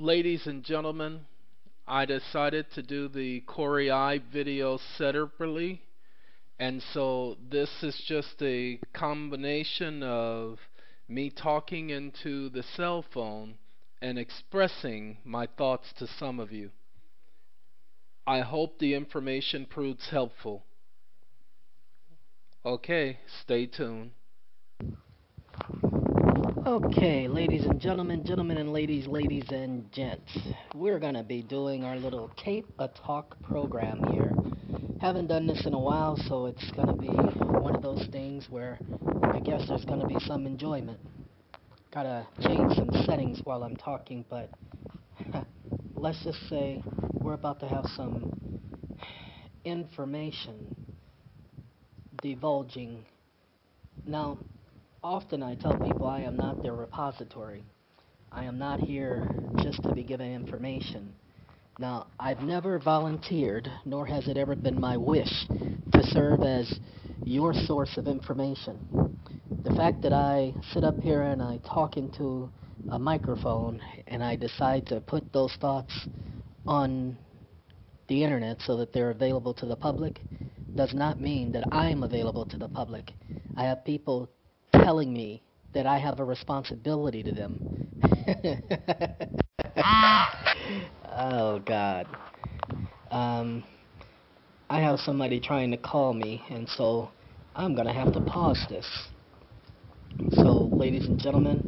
Ladies and gentlemen, I decided to do the Corey I video separately and so this is just a combination of me talking into the cell phone and expressing my thoughts to some of you. I hope the information proves helpful. Okay, stay tuned. Okay, ladies and gentlemen, gentlemen and ladies, ladies and gents, we're going to be doing our little Tape a Talk program here. Haven't done this in a while, so it's going to be one of those things where I guess there's going to be some enjoyment. Gotta change some settings while I'm talking, but let's just say we're about to have some information divulging. Now, often I tell people I am not their repository. I am not here just to be given information. Now, I've never volunteered, nor has it ever been my wish, to serve as your source of information. The fact that I sit up here and I talk into a microphone and I decide to put those thoughts on the internet so that they're available to the public does not mean that I'm available to the public. I have people telling me that I have a responsibility to them. oh God. Um, I have somebody trying to call me, and so I'm gonna have to pause this. So, ladies and gentlemen,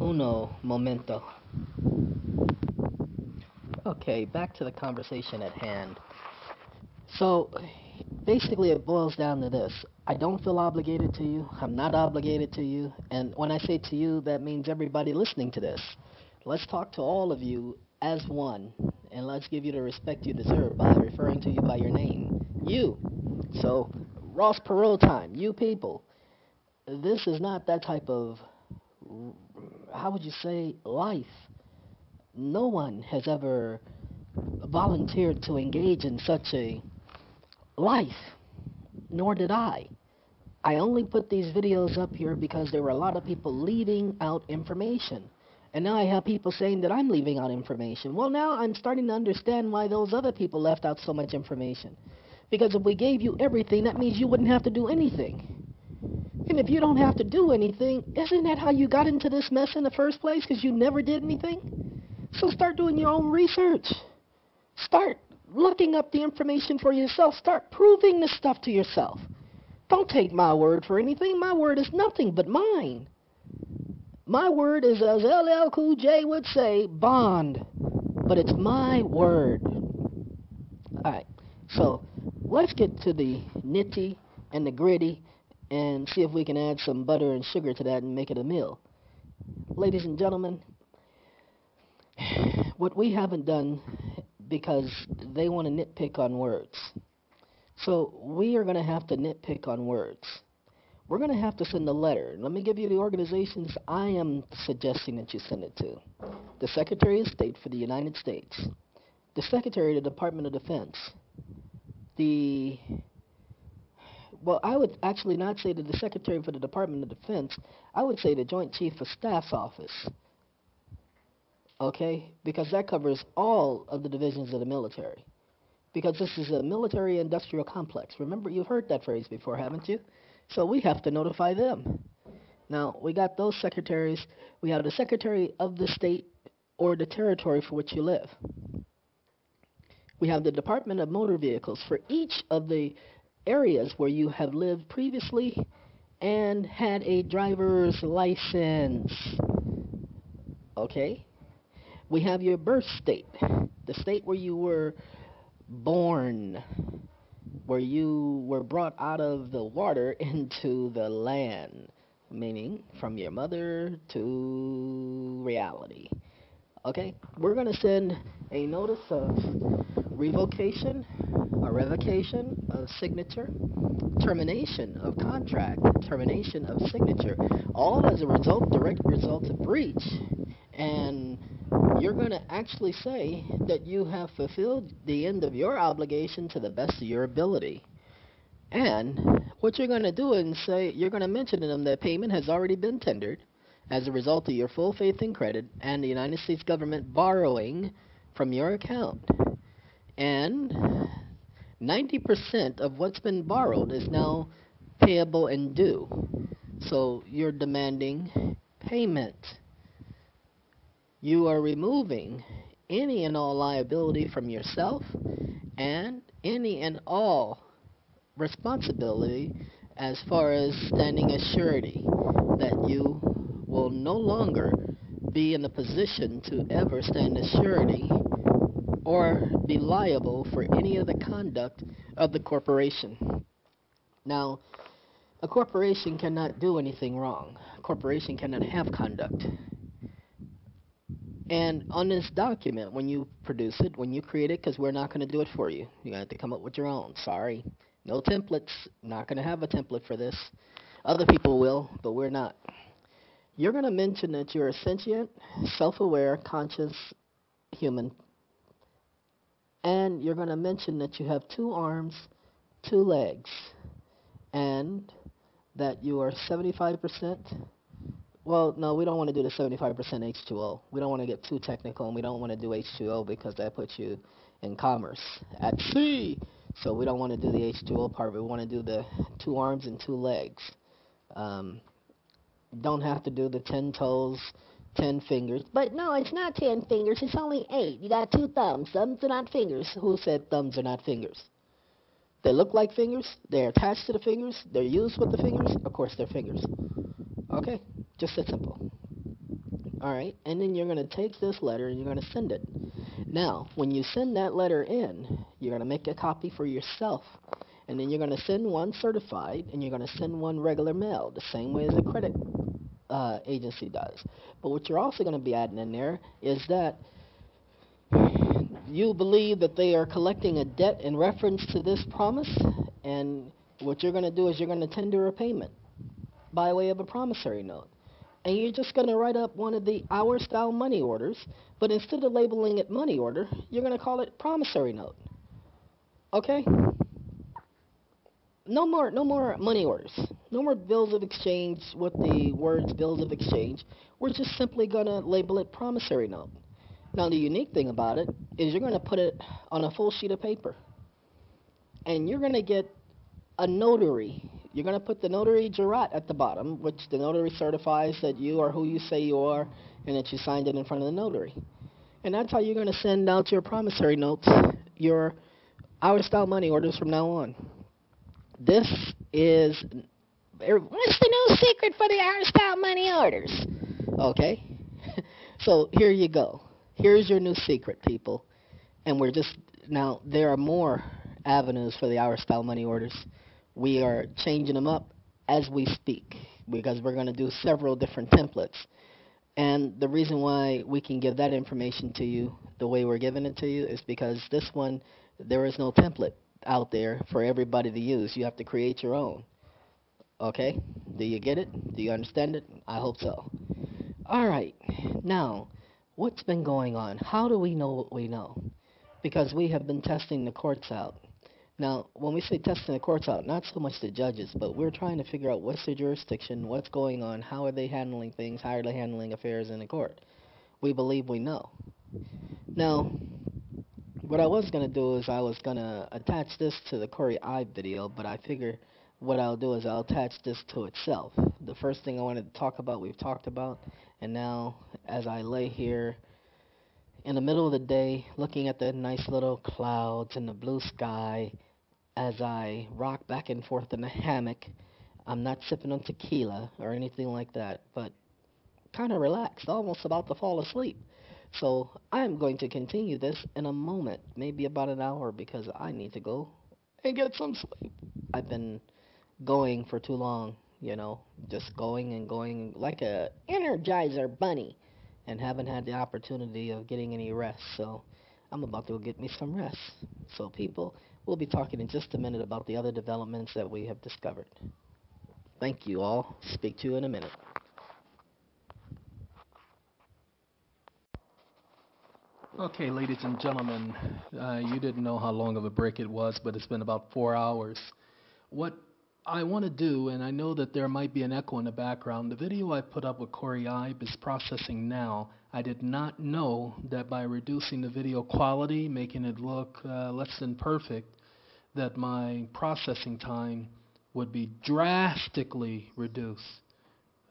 uno momento. Okay, back to the conversation at hand. So, basically, it boils down to this. I don't feel obligated to you. I'm not obligated to you. And when I say to you, that means everybody listening to this. Let's talk to all of you as one. And let's give you the respect you deserve by referring to you by your name. You. So, Ross Perot time. You people. This is not that type of, how would you say, life. No one has ever volunteered to engage in such a life, nor did I. I only put these videos up here because there were a lot of people leaving out information. And now I have people saying that I'm leaving out information. Well, now I'm starting to understand why those other people left out so much information. Because if we gave you everything, that means you wouldn't have to do anything. And if you don't have to do anything, isn't that how you got into this mess in the first place? Because you never did anything? So start doing your own research. Start looking up the information for yourself. Start proving this stuff to yourself. Don't take my word for anything. My word is nothing but mine. My word is, as LL Cool J would say, bond. But it's my word. Alright, so let's get to the nitty and the gritty and see if we can add some butter and sugar to that and make it a meal. Ladies and gentlemen, what we haven't done because they want to nitpick on words. So we are going to have to nitpick on words. We're going to have to send a letter. Let me give you the organizations I am suggesting that you send it to. The Secretary of State for the United States. The Secretary of the Department of Defense. The well, I would actually not say to the Secretary for the Department of Defense. I would say the Joint Chief of Staff's office. Okay? Because that covers all of the divisions of the military. Because this is a military industrial complex. Remember, you've heard that phrase before, haven't you? So we have to notify them. Now, we got those secretaries. We have the Secretary of the State or the territory for which you live. We have the Department of Motor Vehicles for each of the areas where you have lived previously and had a driver's license. Okay? We have your birth state, the state where you were born, where you were brought out of the water into the land, meaning from your mother to reality. Okay? We're going to send a notice of revocation, a revocation of signature, termination of contract, termination of signature, all as a result, direct result of breach. And you're going to actually say that you have fulfilled the end of your obligation to the best of your ability. And what you're going to do is say, you're going to mention to them that payment has already been tendered, as a result of your full faith and credit and the United States government borrowing from your account. And 90% of what's been borrowed is now payable and due. So you're demanding payment. You are removing any and all liability from yourself and any and all responsibility as far as standing as surety that you will no longer be in a position to ever stand as surety or be liable for any of the conduct of the corporation. Now, a corporation cannot do anything wrong. A corporation cannot have conduct. And on this document, when you produce it, when you create it, because we're not going to do it for you, to have to come up with your own. Sorry. No templates. Not going to have a template for this. Other people will, but we're not. You're going to mention that you're a sentient, self aware, conscious human. And you're going to mention that you have two arms, two legs, and that you are 75%. Well, no, we don't want to do the 75% H2O. We don't want to get too technical, and we don't want to do H2O because that puts you in commerce at sea. So we don't want to do the H2O part. We want to do the two arms and two legs. Um, don't have to do the 10 toes, 10 fingers. But no, it's not 10 fingers. It's only 8. You got two thumbs. Thumbs are not fingers. Who said thumbs are not fingers? They look like fingers. They're attached to the fingers. They're used with the fingers. Of course, they're fingers. Okay? Just that simple. Alright? And then you're going to take this letter and you're going to send it. Now, when you send that letter in, you're going to make a copy for yourself. And then you're going to send one certified and you're going to send one regular mail, the same way as a credit uh, agency does. But what you're also going to be adding in there is that you believe that they are collecting a debt in reference to this promise, and what you're going to do is you're going to tender a payment by way of a promissory note. And you're just going to write up one of the hour style money orders, but instead of labeling it money order, you're going to call it promissory note. Okay? No more no more money orders. No more bills of exchange with the words bills of exchange. We're just simply going to label it promissory note. Now, the unique thing about it is you're going to put it on a full sheet of paper. And you're going to get a notary. You're going to put the notary jurat at the bottom, which the notary certifies that you are who you say you are and that you signed it in front of the notary. And that's how you're going to send out your promissory notes, your hour style money orders from now on. This is er, what's the new secret for the hour style money orders? Okay? so here you go. Here's your new secret, people. And we're just now there are more avenues for the hour style money orders. We are changing them up as we speak because we're going to do several different templates. And the reason why we can give that information to you the way we're giving it to you is because this one there is no template out there for everybody to use. You have to create your own. Okay? Do you get it? Do you understand it? I hope so. All right. Now, what's been going on? How do we know what we know? Because we have been testing the courts out. Now, when we say testing the courts out, not so much the judges, but we're trying to figure out what's their jurisdiction, what's going on, how are they handling things, how are they handling affairs in the court. We believe we know. Now, what I was going to do is I was going to attach this to the Corey Ibe video, but I figure what I'll do is I'll attach this to itself. The first thing I wanted to talk about, we've talked about, and now as I lay here in the middle of the day looking at the nice little clouds and the blue sky as I rock back and forth in the hammock, I'm not sipping on tequila or anything like that, but kind of relaxed, almost about to fall asleep. So I'm going to continue this in a moment, maybe about an hour, because I need to go and get some sleep. I've been going for too long, you know, just going and going like a energizer bunny and haven't had the opportunity of getting any rest. So I'm about to go get me some rest. So people, we'll be talking in just a minute about the other developments that we have discovered. Thank you all. Speak to you in a minute. Okay, ladies and gentlemen, uh, you didn't know how long of a break it was, but it's been about four hours. What I want to do, and I know that there might be an echo in the background, the video I put up with Corey Ibe is processing now. I did not know that by reducing the video quality, making it look uh, less than perfect, that my processing time would be drastically reduced.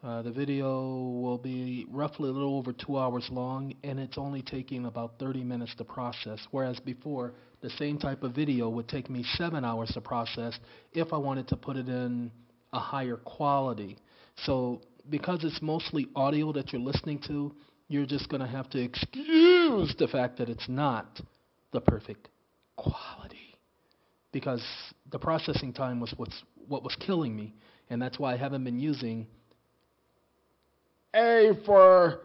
Uh, the video will be roughly a little over two hours long, and it's only taking about 30 minutes to process, whereas before, the same type of video would take me seven hours to process if I wanted to put it in a higher quality. So, because it's mostly audio that you're listening to, you're just going to have to excuse the fact that it's not the perfect quality. Because the processing time was what's, what was killing me, and that's why I haven't been using a for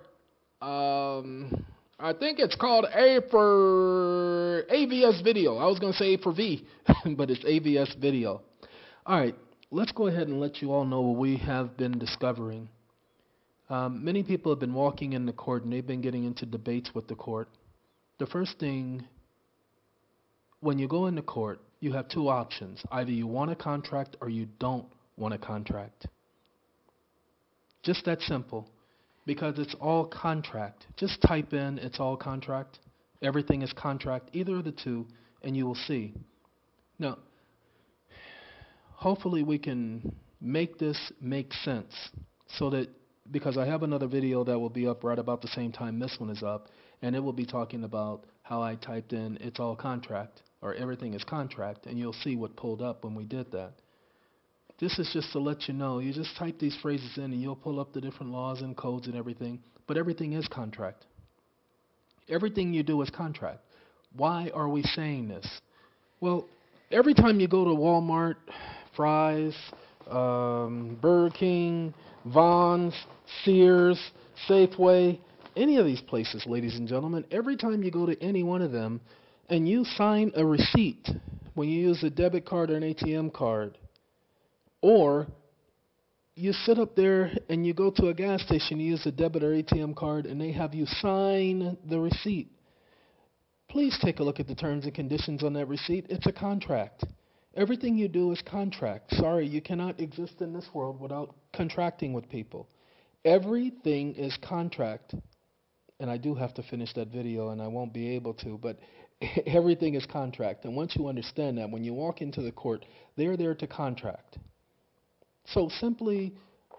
um, I think it's called A for AVS video. I was going to say A for V, but it's AVS video. All right, let's go ahead and let you all know what we have been discovering. Um, many people have been walking in the court and they've been getting into debates with the court. The first thing, when you go into court, you have two options. Either you want a contract or you don't want a contract. Just that simple because it's all contract. Just type in it's all contract. Everything is contract, either of the two, and you will see. Now, hopefully we can make this make sense so that because I have another video that will be up right about the same time this one is up, and it will be talking about how I typed in it's all contract or everything is contract, and you'll see what pulled up when we did that. This is just to let you know. You just type these phrases in and you'll pull up the different laws and codes and everything. But everything is contract. Everything you do is contract. Why are we saying this? Well, every time you go to Walmart, Fry's, um, Burger King, Vons, Sears, Safeway, any of these places, ladies and gentlemen, every time you go to any one of them and you sign a receipt when you use a debit card or an ATM card, or you sit up there and you go to a gas station, you use a debit or ATM card, and they have you sign the receipt. Please take a look at the terms and conditions on that receipt. It's a contract. Everything you do is contract. Sorry, you cannot exist in this world without contracting with people. Everything is contract. And I do have to finish that video, and I won't be able to, but everything is contract. And once you understand that, when you walk into the court, they're there to contract. So simply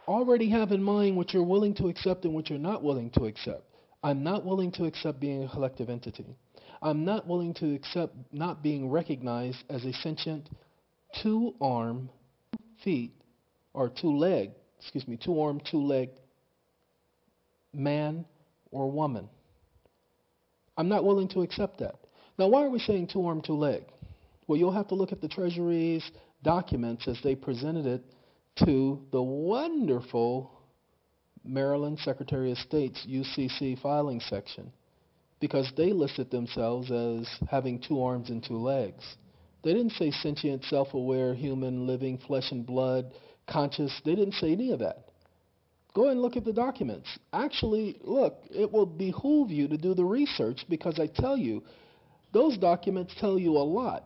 already have in mind what you're willing to accept and what you're not willing to accept. I'm not willing to accept being a collective entity. I'm not willing to accept not being recognized as a sentient two arm, feet, or two leg, excuse me, two arm, two leg man or woman. I'm not willing to accept that. Now, why are we saying two arm, two leg? Well, you'll have to look at the Treasury's documents as they presented it to the wonderful Maryland Secretary of State's UCC filing section because they listed themselves as having two arms and two legs. They didn't say sentient, self aware, human, living, flesh and blood, conscious. They didn't say any of that. Go and look at the documents. Actually, look, it will behoove you to do the research because I tell you, those documents tell you a lot.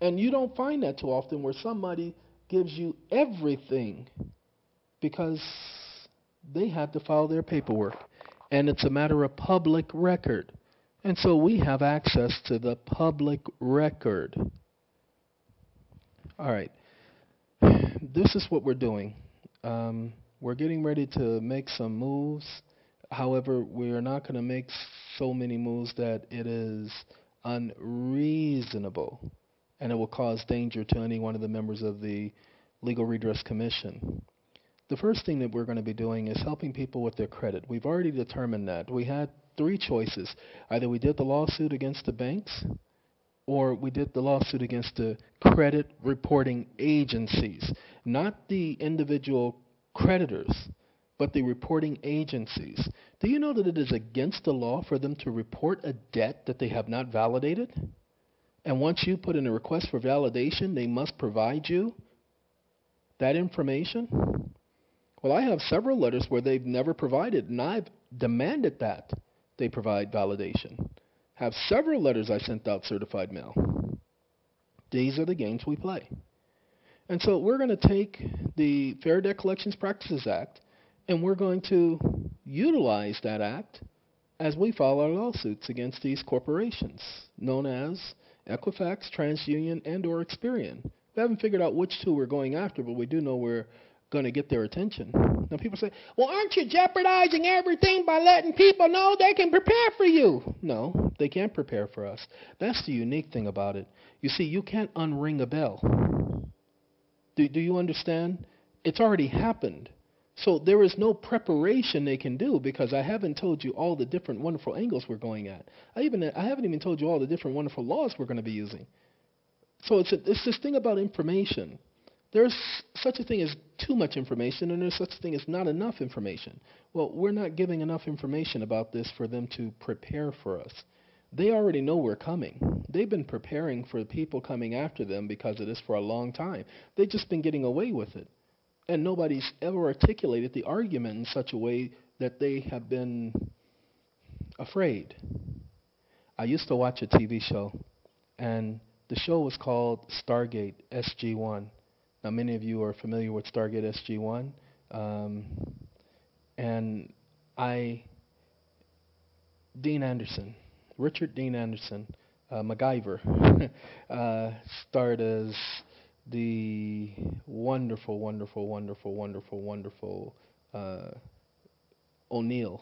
And you don't find that too often where somebody gives you everything because they had to file their paperwork. And it's a matter of public record. And so we have access to the public record. All right. This is what we're doing. Um, we're getting ready to make some moves. However, we are not going to make so many moves that it is unreasonable and it will cause danger to any one of the members of the Legal Redress Commission. The first thing that we're going to be doing is helping people with their credit. We've already determined that. We had three choices. Either we did the lawsuit against the banks, or we did the lawsuit against the credit reporting agencies, not the individual creditors, but the reporting agencies. Do you know that it is against the law for them to report a debt that they have not validated? And once you put in a request for validation, they must provide you that information. Well, I have several letters where they've never provided, and I've demanded that they provide validation. Have several letters I sent out certified mail. These are the games we play. And so we're going to take the Fair Debt Collections Practices Act and we're going to utilize that act as we file our lawsuits against these corporations known as Equifax, TransUnion, and or Experian. We haven't figured out which two we're going after, but we do know we're going to get their attention. Now people say, "Well, aren't you jeopardizing everything by letting people know they can prepare for you?" No, they can't prepare for us. That's the unique thing about it. You see, you can't unring a bell. Do do you understand? It's already happened. So there is no preparation they can do because I haven't told you all the different wonderful angles we're going at. I even I haven't even told you all the different wonderful laws we're going to be using. So it's a, it's this thing about information. There's such a thing as too much information, and there's such a thing as not enough information. Well, we're not giving enough information about this for them to prepare for us. They already know we're coming. They've been preparing for the people coming after them because of this for a long time. They've just been getting away with it. And nobody's ever articulated the argument in such a way that they have been afraid. I used to watch a TV show, and the show was called Stargate SG1. Now, many of you are familiar with Stargate SG1. Um, and I, Dean Anderson, Richard Dean Anderson, uh, MacGyver, uh, starred as the wonderful, wonderful, wonderful, wonderful, wonderful uh, O'Neill.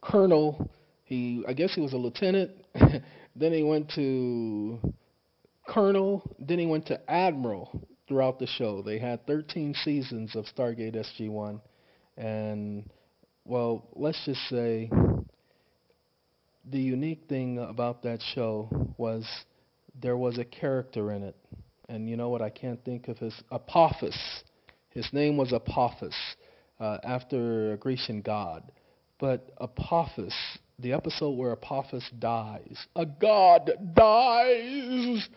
Colonel, he I guess he was a lieutenant. then he went to colonel. Then he went to admiral throughout the show. They had 13 seasons of Stargate SG-1, and well, let's just say the unique thing about that show was there was a character in it and you know what? I can't think of his Apophis. His name was Apophis uh, after a Grecian god. But Apophis, the episode where Apophis dies, a god dies,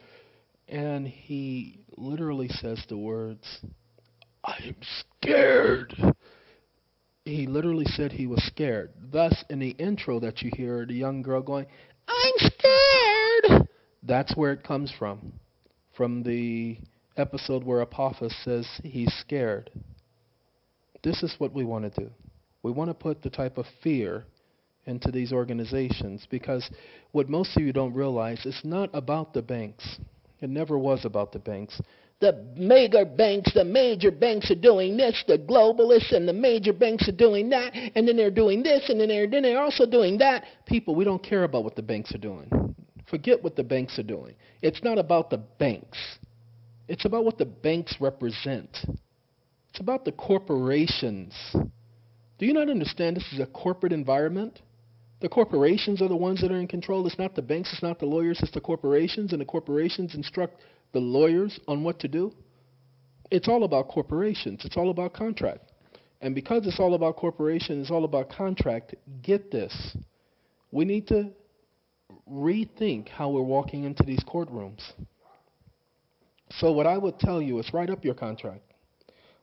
and he literally says the words, "I'm scared." He literally said he was scared. Thus, in the intro that you hear, the young girl going, "I'm scared." That's where it comes from from the episode where Apophis says he's scared. This is what we want to do. We want to put the type of fear into these organizations because what most of you don't realize is not about the banks. It never was about the banks. The mega banks, the major banks are doing this, the globalists and the major banks are doing that, and then they're doing this, and then they're, then they're also doing that. People, we don't care about what the banks are doing. Forget what the banks are doing. It's not about the banks. It's about what the banks represent. It's about the corporations. Do you not understand this is a corporate environment? The corporations are the ones that are in control. It's not the banks, it's not the lawyers, it's the corporations, and the corporations instruct the lawyers on what to do. It's all about corporations, it's all about contract. And because it's all about corporations, it's all about contract, get this. We need to rethink how we're walking into these courtrooms. So, what I would tell you is write up your contract.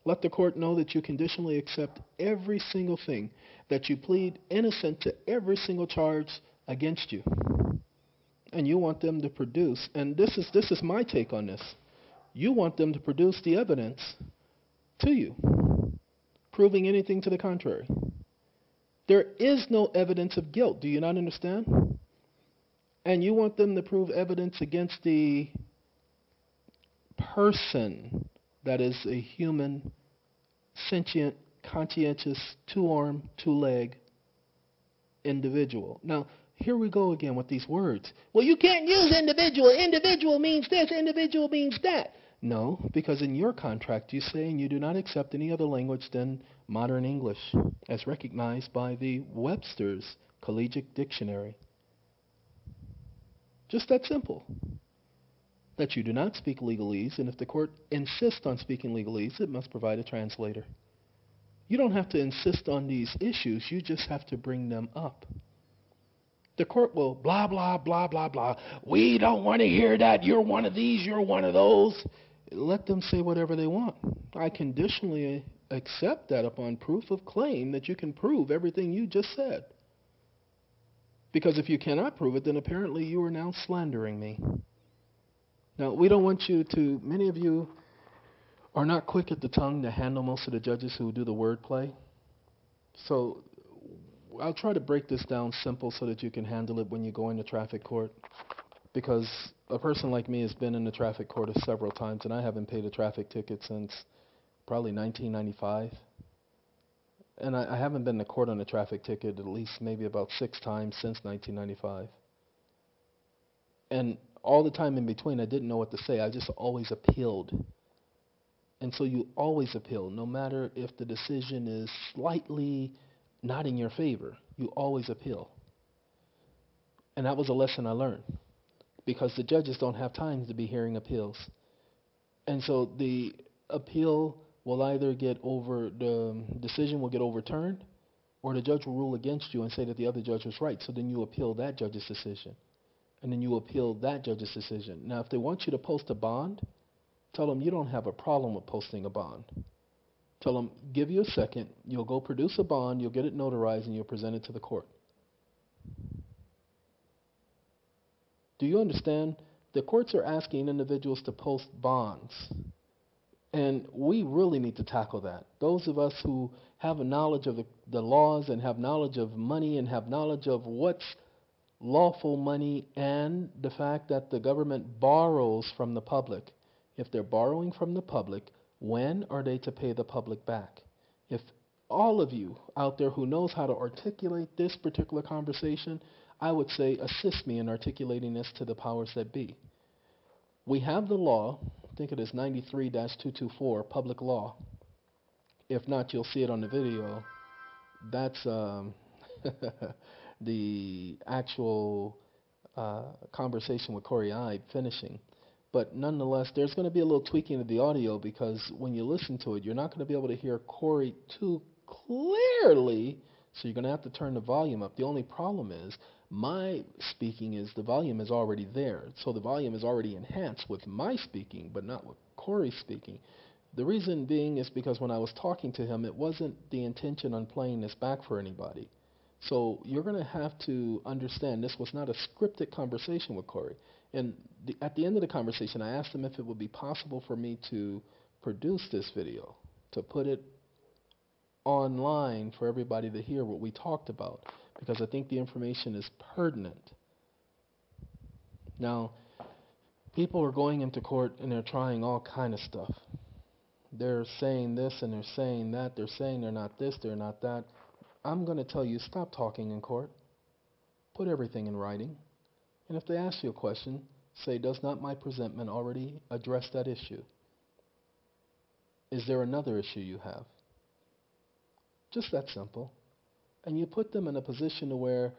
Let the court know that you conditionally accept every single thing, that you plead innocent to every single charge against you. And you want them to produce, and this is, this is my take on this. You want them to produce the evidence to you, proving anything to the contrary. There is no evidence of guilt. Do you not understand? And you want them to prove evidence against the person that is a human, sentient, conscientious, two arm, two leg individual. Now, here we go again with these words. Well, you can't use individual. Individual means this, individual means that. No, because in your contract you say and you do not accept any other language than modern English, as recognized by the Webster's Collegiate Dictionary. Just that simple. That you do not speak legalese, and if the court insists on speaking legalese, it must provide a translator. You don't have to insist on these issues, you just have to bring them up. The court will blah, blah, blah, blah, blah. We don't want to hear that. You're one of these, you're one of those. Let them say whatever they want. I conditionally accept that upon proof of claim that you can prove everything you just said. Because if you cannot prove it, then apparently you are now slandering me. Now, we don't want you to, many of you are not quick at the tongue to handle most of the judges who do the wordplay. So I'll try to break this down simple so that you can handle it when you go into traffic court. Because a person like me has been in the traffic court several times, and I haven't paid a traffic ticket since probably 1995. And I, I haven't been to court on a traffic ticket at least maybe about six times since 1995. And all the time in between, I didn't know what to say. I just always appealed. And so you always appeal, no matter if the decision is slightly not in your favor. You always appeal. And that was a lesson I learned because the judges don't have time to be hearing appeals. And so the appeal will either get over, the um, decision will get overturned, or the judge will rule against you and say that the other judge was right. So then you appeal that judge's decision. And then you appeal that judge's decision. Now, if they want you to post a bond, tell them you don't have a problem with posting a bond. Tell them, give you a second, you'll go produce a bond, you'll get it notarized, and you'll present it to the court. Do you understand? The courts are asking individuals to post bonds. And we really need to tackle that. Those of us who have a knowledge of the, the laws and have knowledge of money and have knowledge of what's lawful money and the fact that the government borrows from the public. If they're borrowing from the public, when are they to pay the public back? If all of you out there who knows how to articulate this particular conversation, I would say assist me in articulating this to the powers that be. We have the law, think it is 93-224, public law. If not, you'll see it on the video. That's um, the actual uh, conversation with Corey Ibe finishing. But nonetheless, there's going to be a little tweaking of the audio because when you listen to it, you're not going to be able to hear Corey too clearly, so you're going to have to turn the volume up. The only problem is my speaking is the volume is already there, so the volume is already enhanced with my speaking, but not with Corey's speaking. The reason being is because when I was talking to him, it wasn't the intention on playing this back for anybody. So you're going to have to understand this was not a scripted conversation with Corey. And the, at the end of the conversation, I asked him if it would be possible for me to produce this video, to put it online for everybody to hear what we talked about, because I think the information is pertinent. Now, people are going into court and they're trying all kind of stuff. They're saying this and they're saying that. They're saying they're not this, they're not that. I'm going to tell you, stop talking in court. Put everything in writing. And if they ask you a question, say, Does not my presentment already address that issue? Is there another issue you have? Just that simple. And you put them in a position where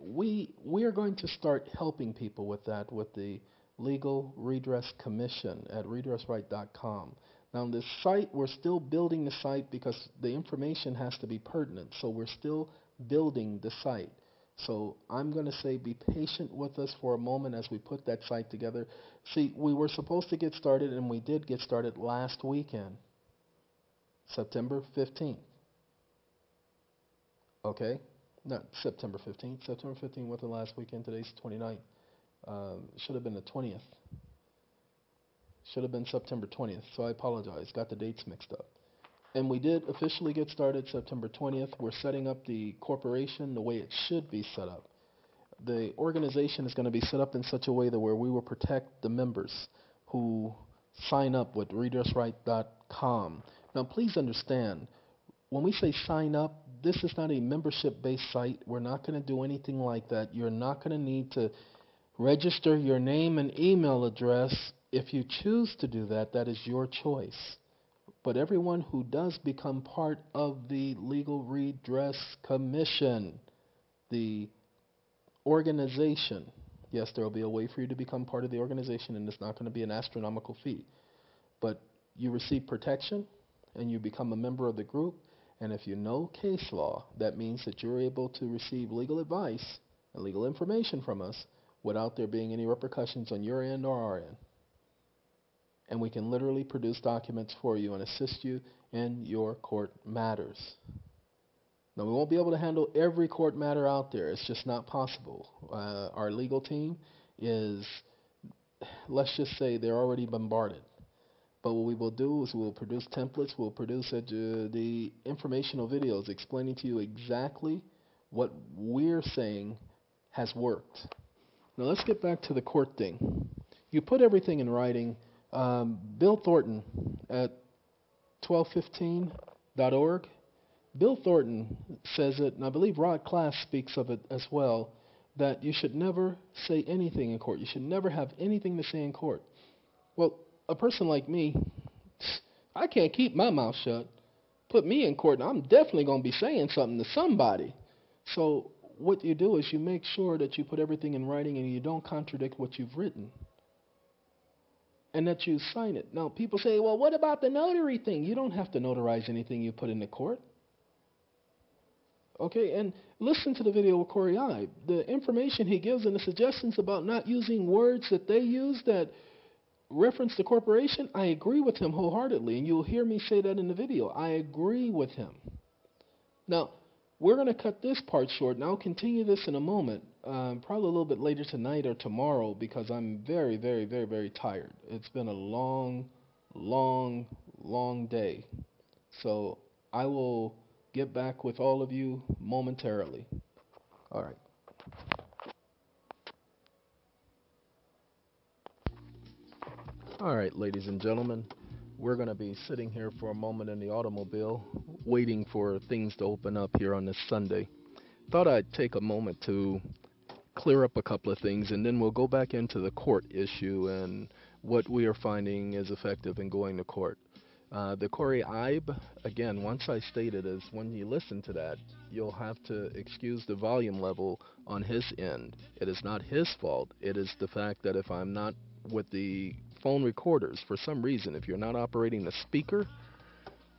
we we are going to start helping people with that with the Legal Redress Commission at redressright.com. Now, on this site, we're still building the site because the information has to be pertinent. So we're still building the site. So I'm going to say be patient with us for a moment as we put that site together. See, we were supposed to get started, and we did get started last weekend, September 15th. Okay? Not September 15th. September 15th was the last weekend. Today's 29th. Um, should have been the 20th. Should have been September 20th. So I apologize. Got the dates mixed up. And we did officially get started September 20th. We're setting up the corporation the way it should be set up. The organization is going to be set up in such a way that where we will protect the members who sign up with redressright.com. Now, please understand, when we say sign up, this is not a membership-based site. We're not going to do anything like that. You're not going to need to register your name and email address. If you choose to do that, that is your choice. But everyone who does become part of the Legal Redress Commission, the organization, yes, there will be a way for you to become part of the organization, and it's not going to be an astronomical fee. But you receive protection, and you become a member of the group. And if you know case law, that means that you're able to receive legal advice and legal information from us without there being any repercussions on your end or our end and we can literally produce documents for you and assist you in your court matters. Now, we won't be able to handle every court matter out there. It's just not possible. Uh, our legal team is, let's just say, they're already bombarded. But what we will do is we'll produce templates, we'll produce edu- the informational videos explaining to you exactly what we're saying has worked. Now let's get back to the court thing. You put everything in writing. Um, Bill Thornton at 1215.org. Bill Thornton says it, and I believe Rod Class speaks of it as well, that you should never say anything in court. You should never have anything to say in court. Well, a person like me, I can't keep my mouth shut. Put me in court, and I'm definitely going to be saying something to somebody. So, what you do is you make sure that you put everything in writing and you don't contradict what you've written. And that you sign it. Now, people say, well, what about the notary thing? You don't have to notarize anything you put in the court. Okay, and listen to the video with Corey I. The information he gives and the suggestions about not using words that they use that reference the corporation, I agree with him wholeheartedly, and you'll hear me say that in the video. I agree with him. Now, we're going to cut this part short, and I'll continue this in a moment, um, probably a little bit later tonight or tomorrow, because I'm very, very, very, very tired. It's been a long, long, long day. So I will get back with all of you momentarily. All right. All right, ladies and gentlemen, we're going to be sitting here for a moment in the automobile, waiting for things to open up here on this Sunday. Thought I'd take a moment to clear up a couple of things, and then we'll go back into the court issue and what we are finding is effective in going to court. Uh, the Corey Ibe, again, once I stated is when you listen to that, you'll have to excuse the volume level on his end. It is not his fault. It is the fact that if I'm not with the phone recorders, for some reason, if you're not operating the speaker,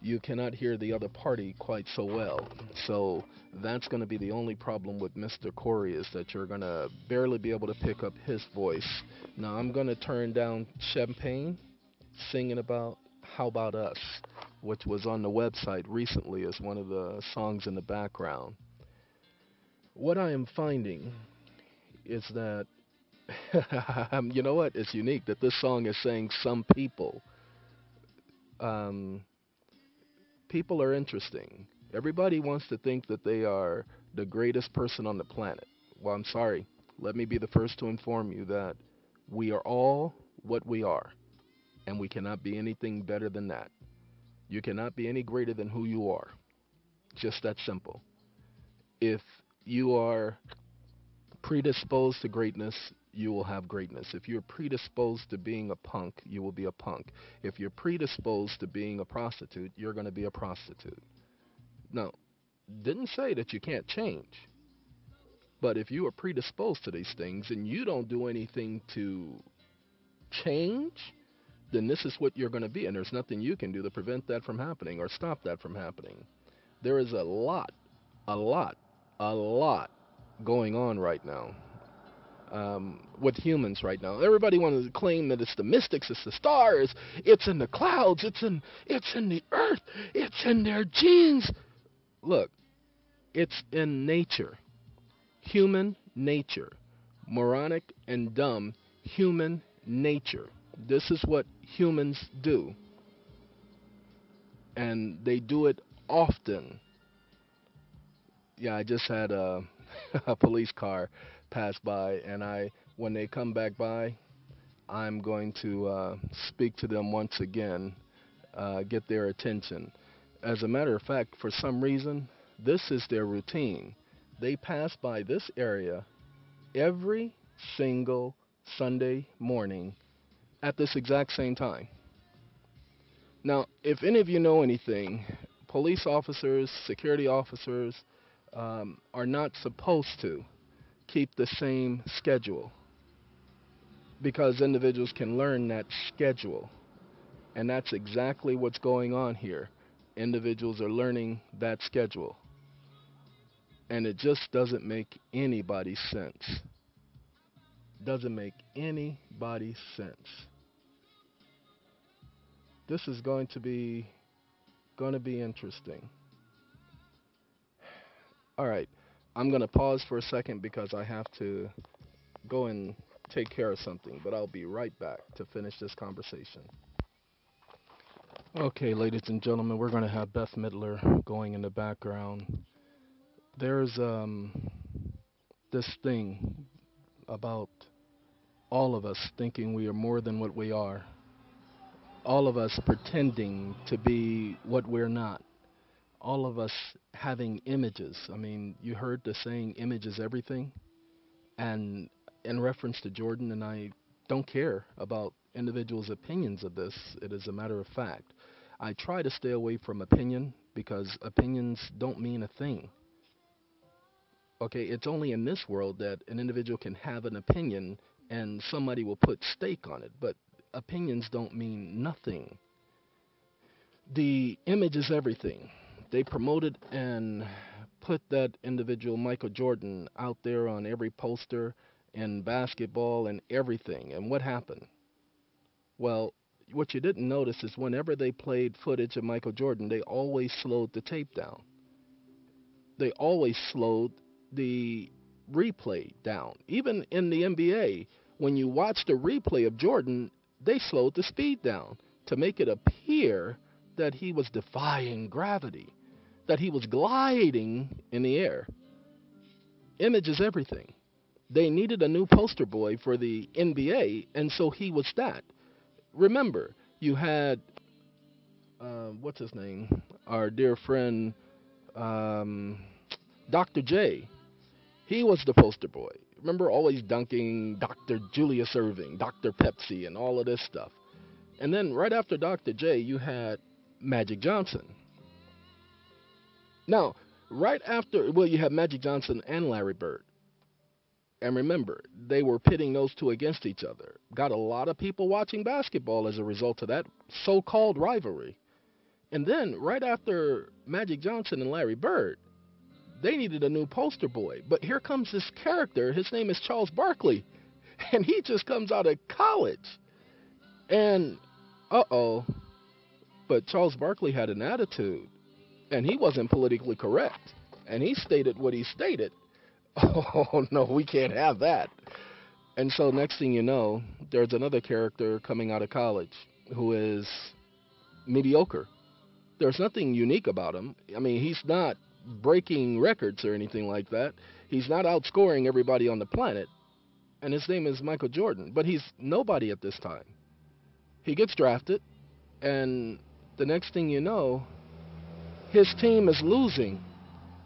you cannot hear the other party quite so well. So that's going to be the only problem with Mr. Corey is that you're going to barely be able to pick up his voice. Now I'm going to turn down Champagne singing about how About Us, which was on the website recently as one of the songs in the background. What I am finding is that, you know what? It's unique that this song is saying some people. Um, people are interesting. Everybody wants to think that they are the greatest person on the planet. Well, I'm sorry. Let me be the first to inform you that we are all what we are and we cannot be anything better than that. You cannot be any greater than who you are. Just that simple. If you are predisposed to greatness, you will have greatness. If you're predisposed to being a punk, you will be a punk. If you're predisposed to being a prostitute, you're going to be a prostitute. Now, didn't say that you can't change. But if you are predisposed to these things and you don't do anything to change, then this is what you're going to be, and there's nothing you can do to prevent that from happening or stop that from happening. There is a lot, a lot, a lot going on right now um, with humans right now. Everybody wants to claim that it's the mystics, it's the stars, it's in the clouds, it's in it's in the earth, it's in their genes. Look, it's in nature, human nature, moronic and dumb human nature. This is what humans do. And they do it often. Yeah, I just had a, a police car pass by, and I, when they come back by, I'm going to uh, speak to them once again, uh, get their attention. As a matter of fact, for some reason, this is their routine. They pass by this area every single Sunday morning at this exact same time. Now, if any of you know anything, police officers, security officers um, are not supposed to keep the same schedule because individuals can learn that schedule. And that's exactly what's going on here. Individuals are learning that schedule. And it just doesn't make anybody sense. Doesn't make anybody sense this is going to be going to be interesting. All right, I'm going to pause for a second because I have to go and take care of something, but I'll be right back to finish this conversation. Okay, ladies and gentlemen, we're going to have Bette Midler going in the background. There's um, this thing about all of us thinking we are more than what we are, all of us pretending to be what we're not, all of us having images. I mean, you heard the saying, image is everything. And in reference to Jordan, and I don't care about individuals' opinions of this, it is a matter of fact. I try to stay away from opinion because opinions don't mean a thing. Okay, it's only in this world that an individual can have an opinion and somebody will put stake on it, but opinions don't mean nothing. The image is everything. They promoted and put that individual Michael Jordan out there on every poster and basketball and everything. And what happened? Well, what you didn't notice is whenever they played footage of Michael Jordan, they always slowed the tape down. They always slowed the replay down. Even in the NBA, when you watch the replay of Jordan, they slowed the speed down to make it appear that he was defying gravity, that he was gliding in the air. Image is everything. They needed a new poster boy for the NBA, and so he was that. Remember, you had, uh, what's his name? Our dear friend, um, Dr. J. He was the poster boy remember always dunking Dr. Julius Erving, Dr. Pepsi, and all of this stuff. And then right after Dr. J, you had Magic Johnson. Now, right after, well, you have Magic Johnson and Larry Bird. And remember, they were pitting those two against each other. Got a lot of people watching basketball as a result of that so called rivalry. And then, right after Magic Johnson and Larry Bird, they needed a new poster boy. But here comes this character. His name is Charles Barkley. And he just comes out of college. And, uh oh. But Charles Barkley had an attitude. And he wasn't politically correct. And he stated what he stated. Oh, no, we can't have that. And so, next thing you know, there's another character coming out of college who is mediocre. There's nothing unique about him. I mean, he's not breaking records or anything like that. He's not outscoring everybody on the planet. And his name is Michael Jordan. But he's nobody at this time. He gets drafted, and the next thing you know, his team is losing.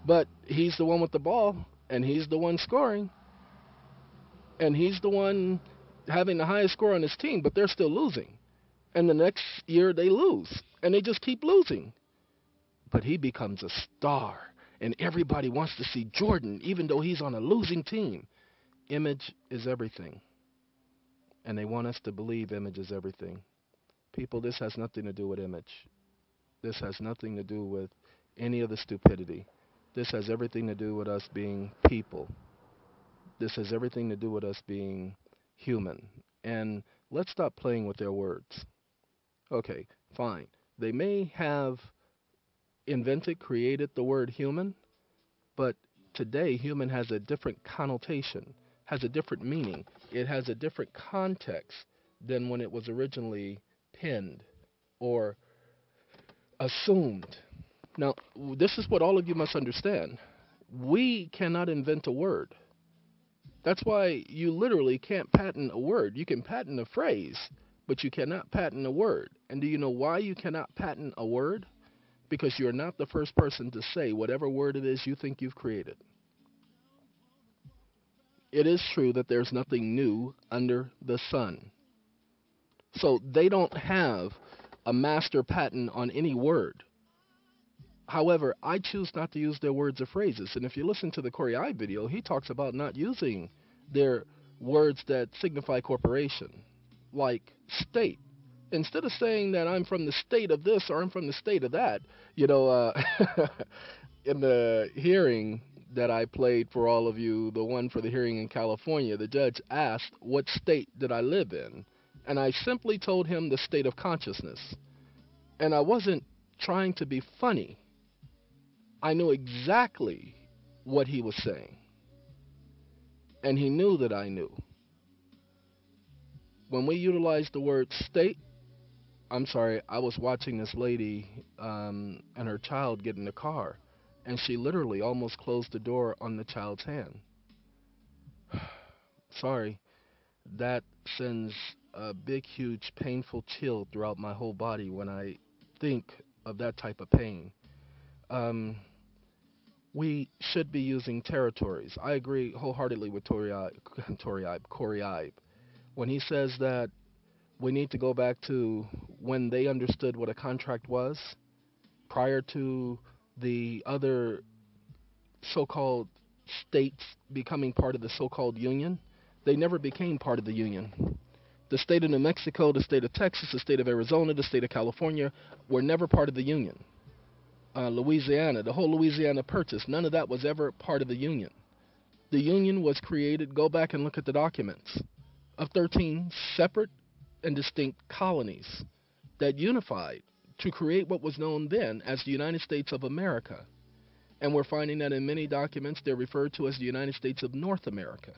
But he's the one with the ball, and he's the one scoring. And he's the one having the highest score on his team, but they're still losing. And the next year they lose, and they just keep losing but he becomes a star. And everybody wants to see Jordan, even though he's on a losing team. Image is everything. And they want us to believe image is everything. People, this has nothing to do with image. This has nothing to do with any of the stupidity. This has everything to do with us being people. This has everything to do with us being human. And let's stop playing with their words. Okay, fine. They may have invented, created the word human, but today human has a different connotation, has a different meaning. It has a different context than when it was originally penned or assumed. Now, this is what all of you must understand. We cannot invent a word. That's why you literally can't patent a word. You can patent a phrase, but you cannot patent a word. And do you know why you cannot patent a word? because you're not the first person to say whatever word it is you think you've created. It is true that there's nothing new under the sun. So they don't have a master patent on any word. However, I choose not to use their words or phrases. And if you listen to the Corey I video, he talks about not using their words that signify corporation, like state instead of saying that I'm from the state of this or I'm from the state of that, you know, uh, in the hearing that I played for all of you, the one for the hearing in California, the judge asked, What state did I live in? And I simply told him the state of consciousness. And I wasn't trying to be funny. I knew exactly what he was saying. And he knew that I knew. When we utilize the word state, I'm sorry, I was watching this lady um, and her child get in the car, and she literally almost closed the door on the child's hand. sorry, that sends a big, huge, painful chill throughout my whole body when I think of that type of pain. Um, we should be using territories. I agree wholeheartedly with Tory Ibe, when he says that we need to go back to when they understood what a contract was prior to the other so-called states becoming part of the so-called union. They never became part of the union. The state of New Mexico, the state of Texas, the state of Arizona, the state of California were never part of the union uh, Louisiana, the whole Louisiana Purchase, none of that was ever part of the Union. The Union was created, go back and look at the documents, of 13 separate and distinct colonies that unified to create what was known then as the United States of America. And we're finding that in many documents they're referred to as the United States of North America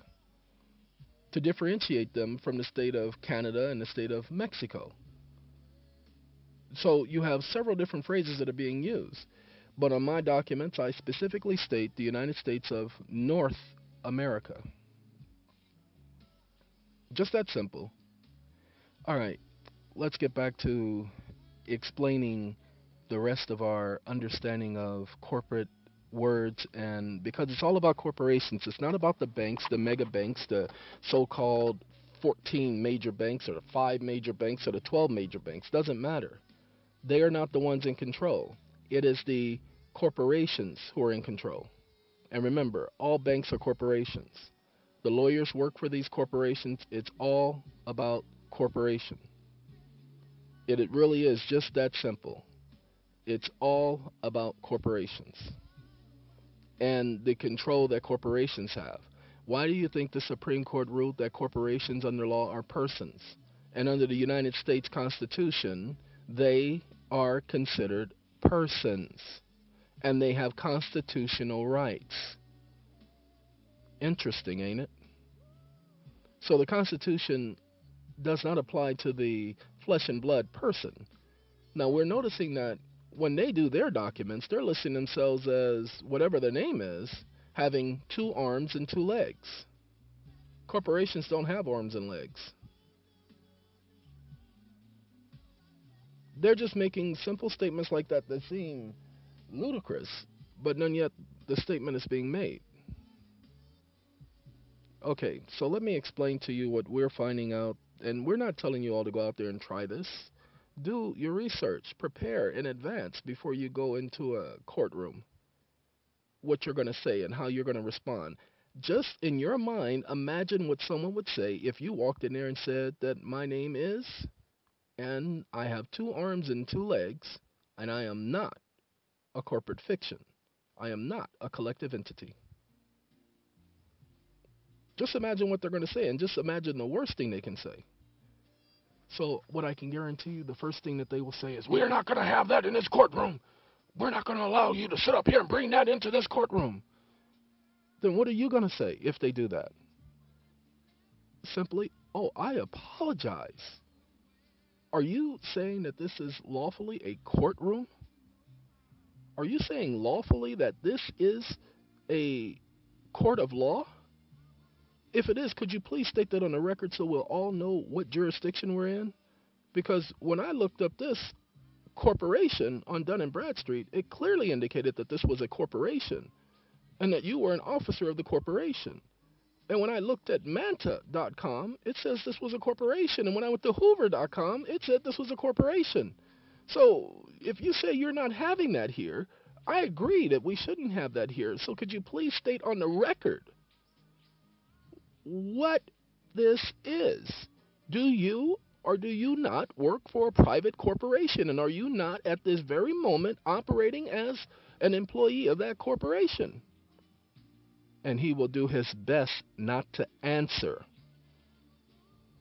to differentiate them from the state of Canada and the state of Mexico. So you have several different phrases that are being used. But on my documents, I specifically state the United States of North America. Just that simple. All right, let's get back to explaining the rest of our understanding of corporate words and because it's all about corporations it's not about the banks the mega banks the so-called 14 major banks or the 5 major banks or the 12 major banks doesn't matter they are not the ones in control. It is the corporations who are in control. And remember, all banks are corporations. The lawyers work for these corporations. It's all about corporation. It, it really is just that simple. It's all about corporations and the control that corporations have. Why do you think the Supreme Court ruled that corporations under law are persons? And under the United States Constitution, they are considered persons and they have constitutional rights. Interesting, ain't it? So the Constitution does not apply to the flesh and blood person. Now we're noticing that when they do their documents, they're listing themselves as whatever their name is, having two arms and two legs. Corporations don't have arms and legs. They're just making simple statements like that that seem ludicrous, but none yet the statement is being made. Okay, so let me explain to you what we're finding out, and we're not telling you all to go out there and try this. Do your research, prepare in advance before you go into a courtroom what you're going to say and how you're going to respond. Just in your mind, imagine what someone would say if you walked in there and said that my name is and I have two arms and two legs, and I am not a corporate fiction. I am not a collective entity. Just imagine what they're going to say, and just imagine the worst thing they can say. So, what I can guarantee you, the first thing that they will say is, We're not going to have that in this courtroom. We're not going to allow you to sit up here and bring that into this courtroom. Then what are you going to say if they do that? Simply, Oh, I apologize. Are you saying that this is lawfully a courtroom? Are you saying lawfully that this is a court of law? If it is, could you please state that on the record so we'll all know what jurisdiction we're in? Because when I looked up this corporation on Dun and Bradstreet, it clearly indicated that this was a corporation and that you were an officer of the corporation. And when I looked at Manta.com, it says this was a corporation. And when I went to Hoover.com, it said this was a corporation. So if you say you're not having that here, I agree that we shouldn't have that here. So could you please state on the record what this is? Do you or do you not work for a private corporation? And are you not at this very moment operating as an employee of that corporation? and he will do his best not to answer.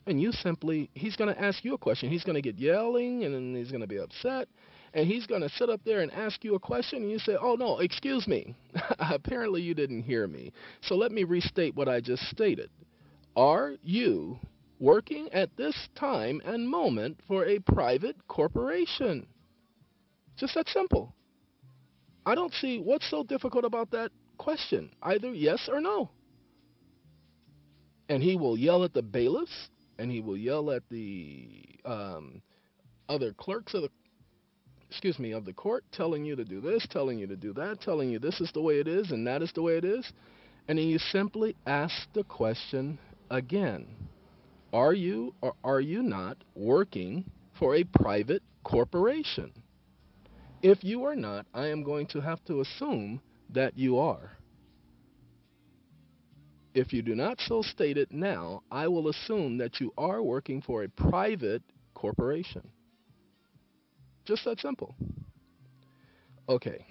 And you simply, he's going to ask you a question. He's going to get yelling and he's going to be upset. And he's going to sit up there and ask you a question, and you say, Oh, no, excuse me. Apparently, you didn't hear me. So let me restate what I just stated. Are you working at this time and moment for a private corporation. Just that simple. I don't see what's so difficult about that question. Either yes or no. And he will yell at the bailiffs and he will yell at the um, other clerks of the excuse me of the court telling you to do this telling you to do that telling you this is the way it is and that is the way it is. And then you simply ask the question again. Are you or are you not working for a private corporation? If you are not i am going to have to assume that you are. If you do not so state it now, I will assume that you are working for a private corporation. Just that simple. Okay.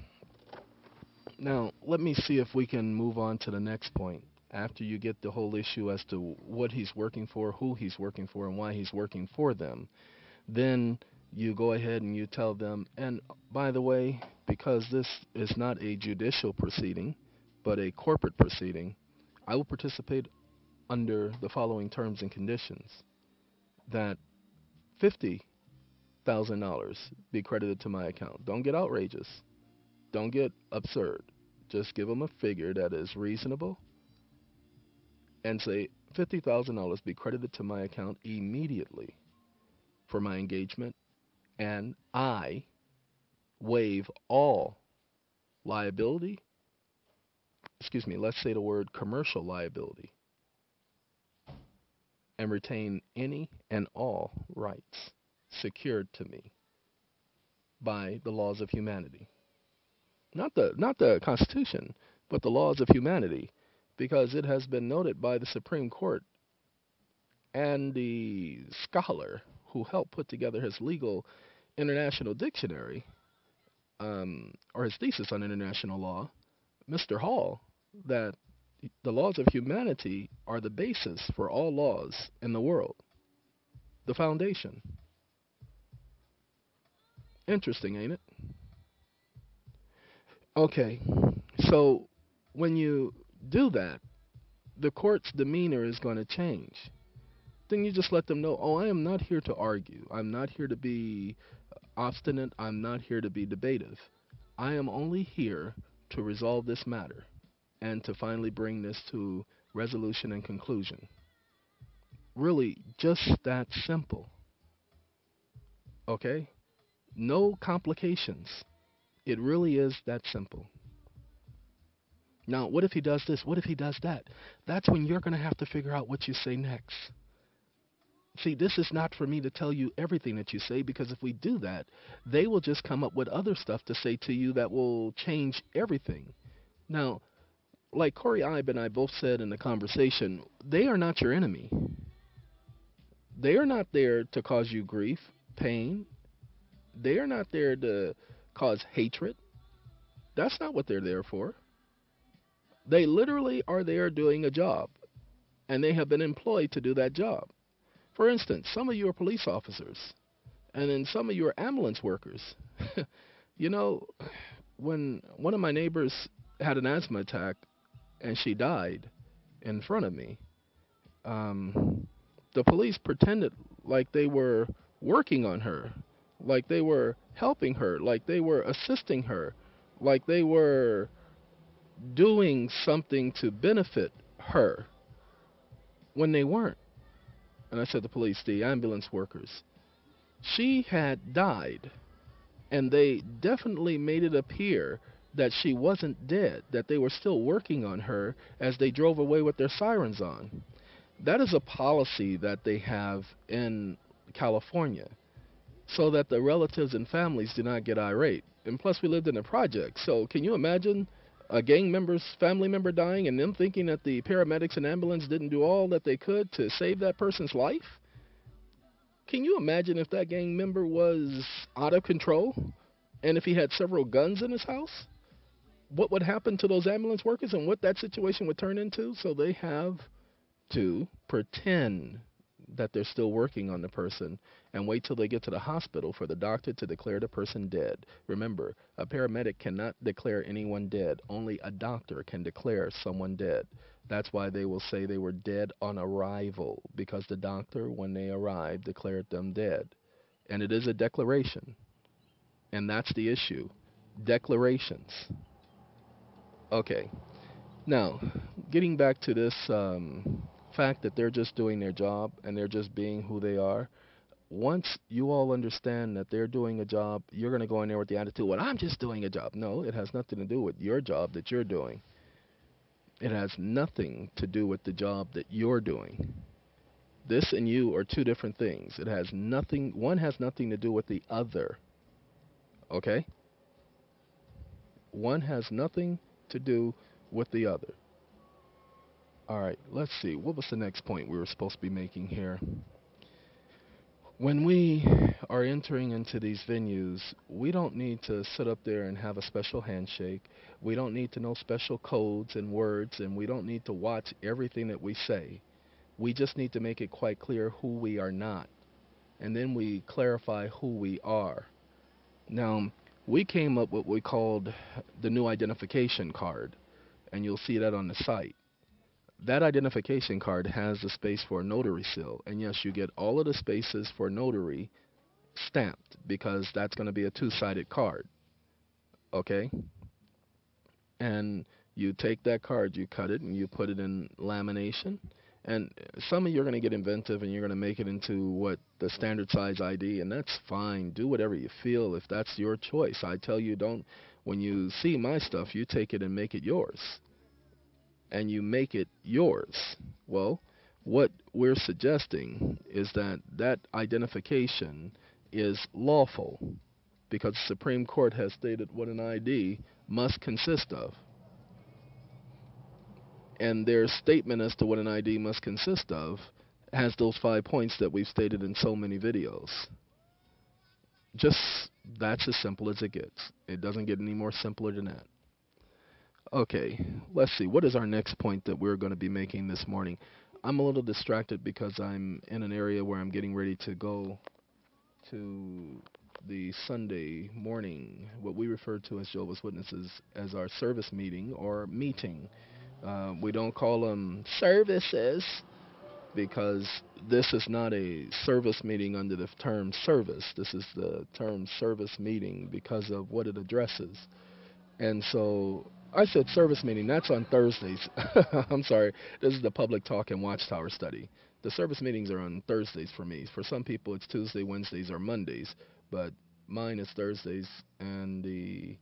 Now, let me see if we can move on to the next point. After you get the whole issue as to what he's working for, who he's working for, and why he's working for them, then you go ahead and you tell them, and by the way, because this is not a judicial proceeding, but a corporate proceeding, I will participate under the following terms and conditions that $50,000 be credited to my account. Don't get outrageous. Don't get absurd. Just give them a figure that is reasonable and say $50,000 be credited to my account immediately for my engagement and I waive all liability excuse me, let's say the word commercial liability, and retain any and all rights secured to me by the laws of humanity. Not the not the Constitution, but the laws of humanity, because it has been noted by the Supreme Court and the scholar who helped put together his legal international dictionary, um, or his thesis on international law, Mr. Hall, that the laws of humanity are the basis for all laws in the world, the foundation. Interesting, ain't it? Okay, so when you do that, the court's demeanor is going to change. Then you just let them know, oh, I am not here to argue. I'm not here to be obstinate. I'm not here to be debative. I am only here to resolve this matter and to finally bring this to resolution and conclusion. Really, just that simple. Okay? No complications. It really is that simple. Now, what if he does this? What if he does that? That's when you're going to have to figure out what you say next. See, this is not for me to tell you everything that you say because if we do that, they will just come up with other stuff to say to you that will change everything. Now, like Corey Ibe and I both said in the conversation, they are not your enemy. They are not there to cause you grief, pain. They are not there to cause hatred. That's not what they're there for. They literally are there doing a job, and they have been employed to do that job. For instance, some of you are police officers, and then some of you are ambulance workers. you know, when one of my neighbors had an asthma attack, and she died in front of me. Um, the police pretended like they were working on her, like they were helping her, like they were assisting her, like they were doing something to benefit her when they weren't. And I said the police, the ambulance workers. She had died, and they definitely made it appear that she wasn't dead, that they were still working on her as they drove away with their sirens on. That is a policy that they have in California so that the relatives and families do not get irate. And plus, we lived in a project, so can you imagine a gang member's family member dying and them thinking that the paramedics and ambulance didn't do all that they could to save that person's life? Can you imagine if that gang member was out of control and if he had several guns in his house? what would happen to those ambulance workers and what that situation would turn into. So they have to pretend that they're still working on the person and wait till they get to the hospital for the doctor to declare the person dead. Remember, a paramedic cannot declare anyone dead. Only a doctor can declare someone dead. That's why they will say they were dead on arrival because the doctor, when they arrived, declared them dead. And it is a declaration. And that's the issue. Declarations. Okay. Now, getting back to this um, fact that they're just doing their job and they're just being who they are, once you all understand that they're doing a job, you're going to go in there with the attitude, well, I'm just doing a job. No, it has nothing to do with your job that you're doing. It has nothing to do with the job that you're doing. This and you are two different things. It has nothing, one has nothing to do with the other. Okay? One has nothing to do with the other. All right, let's see. What was the next point we were supposed to be making here? When we are entering into these venues, we don't need to sit up there and have a special handshake. We don't need to know special codes and words, and we don't need to watch everything that we say. We just need to make it quite clear who we are not. And then we clarify who we are. Now, we came up with what we called the new identification card, and you'll see that on the site. That identification card has a space for a notary seal, and yes, you get all of the spaces for notary stamped because that's going to be a two-sided card. Okay? And you take that card, you cut it, and you put it in lamination, and some of you are going to get inventive and you're going to make it into what the standard size ID, and that's fine. Do whatever you feel if that's your choice. I tell you, don't, when you see my stuff, you take it and make it yours. And you make it yours. Well, what we're suggesting is that that identification is lawful because the Supreme Court has stated what an ID must consist of and their statement as to what an ID must consist of has those five points that we've stated in so many videos. Just that's as simple as it gets. It doesn't get any more simpler than that. Okay, let's see. What is our next point that we're going to be making this morning? I'm a little distracted because I'm in an area where I'm getting ready to go to the Sunday morning, what we refer to as Jehovah's Witnesses as our service meeting or meeting. Uh, we don't call them services because this is not a service meeting under the term service. This is the term service meeting because of what it addresses. And so I said service meeting, that's on Thursdays. I'm sorry, this is the public talk and watchtower study. The service meetings are on Thursdays for me. For some people, it's Tuesday, Wednesdays, or Mondays, but mine is Thursdays, and the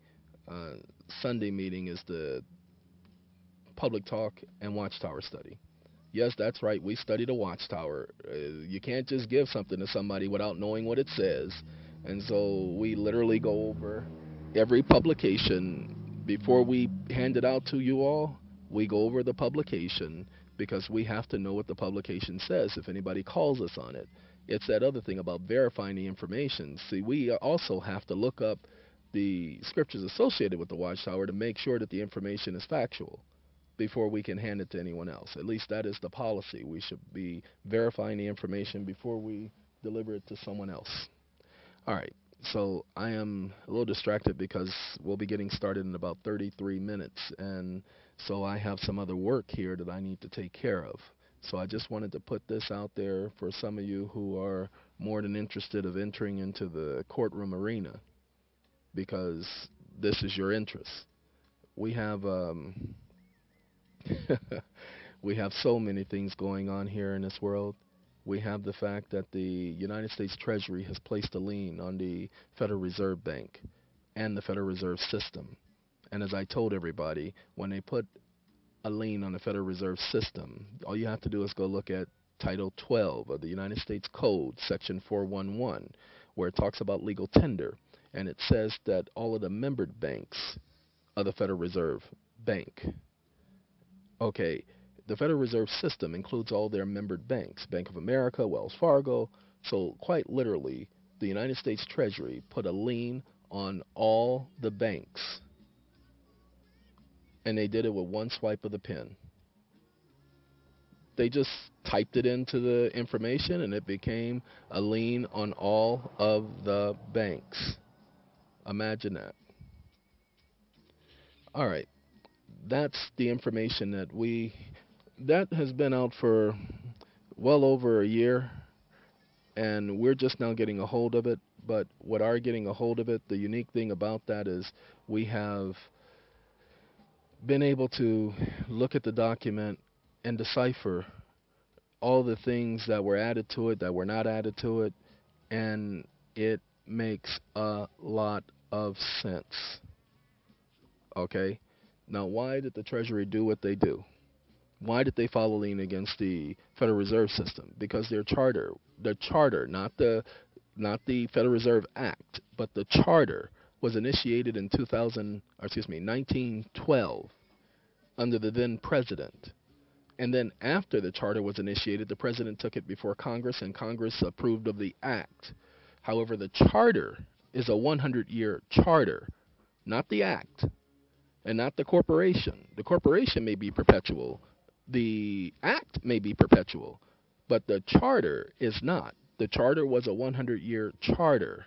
uh, Sunday meeting is the public talk and watchtower study. Yes, that's right. We study the watchtower. Uh, you can't just give something to somebody without knowing what it says. And so we literally go over every publication before we hand it out to you all. We go over the publication because we have to know what the publication says if anybody calls us on it. It's that other thing about verifying the information. See, we also have to look up the scriptures associated with the watchtower to make sure that the information is factual before we can hand it to anyone else. At least that is the policy. We should be verifying the information before we deliver it to someone else. All right. So I am a little distracted because we'll be getting started in about 33 minutes, and so I have some other work here that I need to take care of. So I just wanted to put this out there for some of you who are more than interested of entering into the courtroom arena because this is your interest. We have um, we have so many things going on here in this world. We have the fact that the United States Treasury has placed a lien on the Federal Reserve Bank and the Federal Reserve System. And as I told everybody, when they put a lien on the Federal Reserve System, all you have to do is go look at Title 12 of the United States Code, Section 411, where it talks about legal tender. And it says that all of the membered banks of the Federal Reserve Bank Okay, the Federal Reserve System includes all their membered banks, Bank of America, Wells Fargo. So quite literally, the United States Treasury put a lien on all the banks. And they did it with one swipe of the pen. They just typed it into the information and it became a lien on all of the banks. Imagine that. All right. That's the information that we that has been out for well over a year and we're just now getting a hold of it, but what are getting a hold of it, the unique thing about that is we have been able to look at the document and decipher all the things that were added to it, that were not added to it, and it makes a lot of sense. Okay? Now, why did the Treasury do what they do? Why did they follow lien against the Federal Reserve System? Because their charter, their charter, not the not the Federal Reserve Act, but the charter was initiated in 2000, or excuse me, 1912 under the then president. And then after the charter was initiated, the president took it before Congress and Congress approved of the act. However, the charter is a 100-year charter, not the act and not the corporation. The corporation may be perpetual, the act may be perpetual, but the charter is not. The charter was a 100 year charter,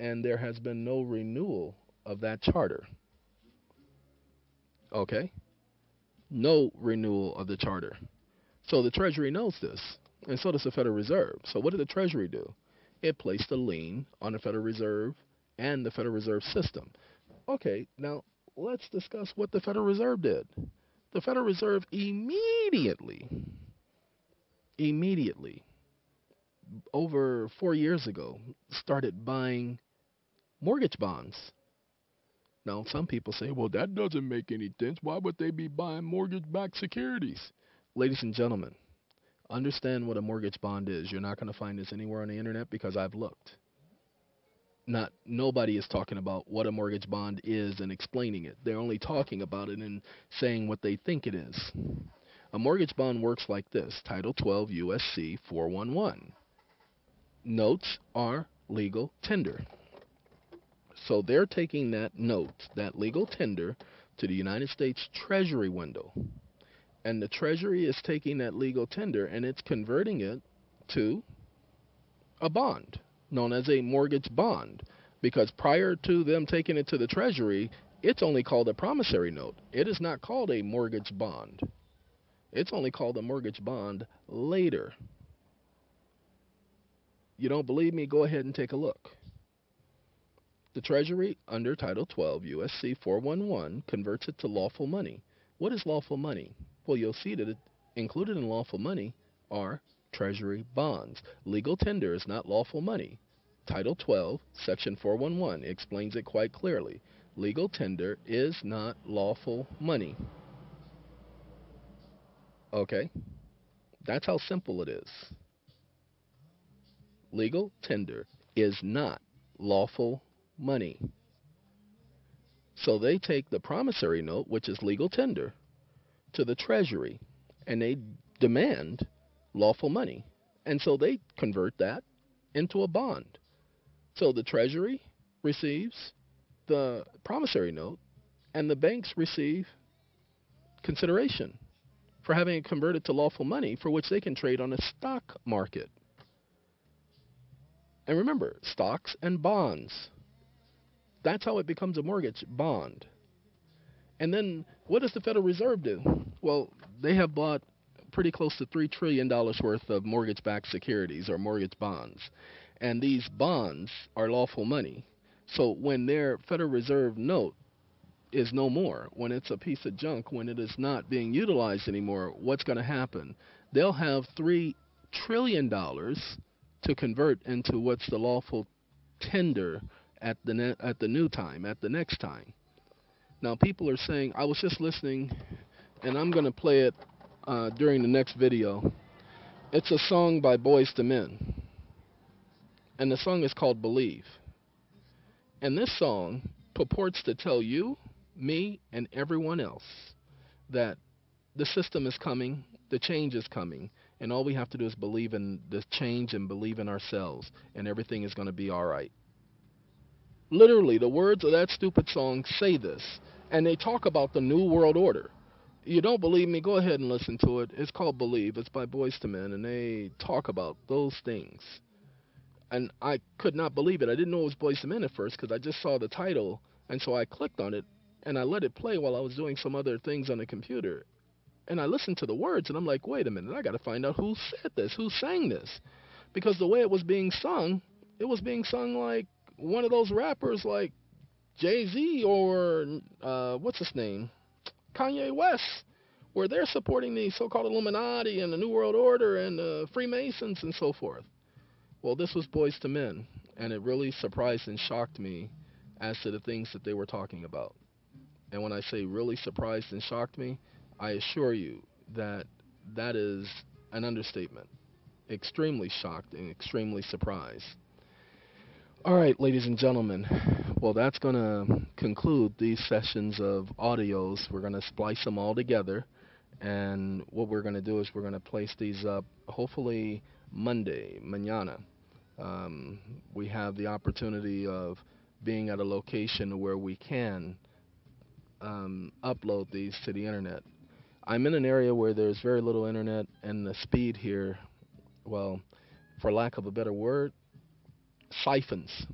and there has been no renewal of that charter. Okay? No renewal of the charter. So the Treasury knows this, and so does the Federal Reserve. So what did the Treasury do? It placed a lien on the Federal Reserve and the Federal Reserve System. Okay, now let's discuss what the Federal Reserve did. The Federal Reserve immediately, immediately, over four years ago, started buying mortgage bonds. Now, some people say, well, that doesn't make any sense. Why would they be buying mortgage backed securities? Ladies and gentlemen, understand what a mortgage bond is. You're not going to find this anywhere on the internet because I've looked not nobody is talking about what a mortgage bond is and explaining it. They're only talking about it and saying what they think it is. A mortgage bond works like this Title 12 USC 411. Notes are legal tender. So they're taking that note, that legal tender, to the United States Treasury window. And the Treasury is taking that legal tender and it's converting it to a bond known as a mortgage bond because prior to them taking it to the Treasury, it's only called a promissory note. It is not called a mortgage bond. It's only called a mortgage bond later. You don't believe me? Go ahead and take a look. The Treasury, under Title 12 USC 411, converts it to lawful money. What is lawful money? Well, you'll see that it, included in lawful money are Treasury bonds. Legal tender is not lawful money. Title 12, Section 411 explains it quite clearly. Legal tender is not lawful money. Okay? That's how simple it is. Legal tender is not lawful money. So they take the promissory note, which is legal tender, to the Treasury, and they demand lawful money. And so they convert that into a bond. So the Treasury receives the promissory note, and the banks receive consideration for having it converted to lawful money for which they can trade on a stock market. And remember, stocks and bonds. That's how it becomes a mortgage bond. And then what does the Federal Reserve do? Well, they have bought pretty close to $3 trillion worth of mortgage backed securities or mortgage bonds. And these bonds are lawful money. So when their Federal Reserve note is no more, when it's a piece of junk, when it is not being utilized anymore, what's going to happen? They'll have $3 trillion to convert into what's the lawful tender at the, at the new time, at the next time. Now, people are saying, I was just listening, and I'm going to play it uh, during the next video. It's a song by Boyz II Men. And the song is called Believe. And this song purports to tell you, me, and everyone else that the system is coming, the change is coming, and all we have to do is believe in the change and believe in ourselves, and everything is going to be all right. Literally, the words of that stupid song say this, and they talk about the New World Order you don't believe me, go ahead and listen to it. It's called Believe. It's by Boyz II Men, and they talk about those things. And I could not believe it. I didn't know it was Boyz II Men at first because I just saw the title, and so I clicked on it and I let it play while I was doing some other things on the computer. And I listened to the words, and I'm like, wait a minute, I got to find out who said this, who sang this, because the way it was being sung, it was being sung like one of those rappers like Jay Z or uh, what's his name, Kanye West, where they're supporting the so-called Illuminati and the New World Order and the Freemasons and so forth. Well, this was Boyz II Men, and it really surprised and shocked me as to the things that they were talking about. And when I say really surprised and shocked me, I assure you that that is an understatement. Extremely shocked and extremely surprised. All right, ladies and gentlemen. Well, that's going to conclude these sessions of audios. We're going to splice them all together. And what we're going to do is we're going to place these up hopefully Monday, mañana. Um, we have the opportunity of being at a location where we can um, upload these to the internet. I'm in an area where there's very little internet, and the speed here, well, for lack of a better word, siphons.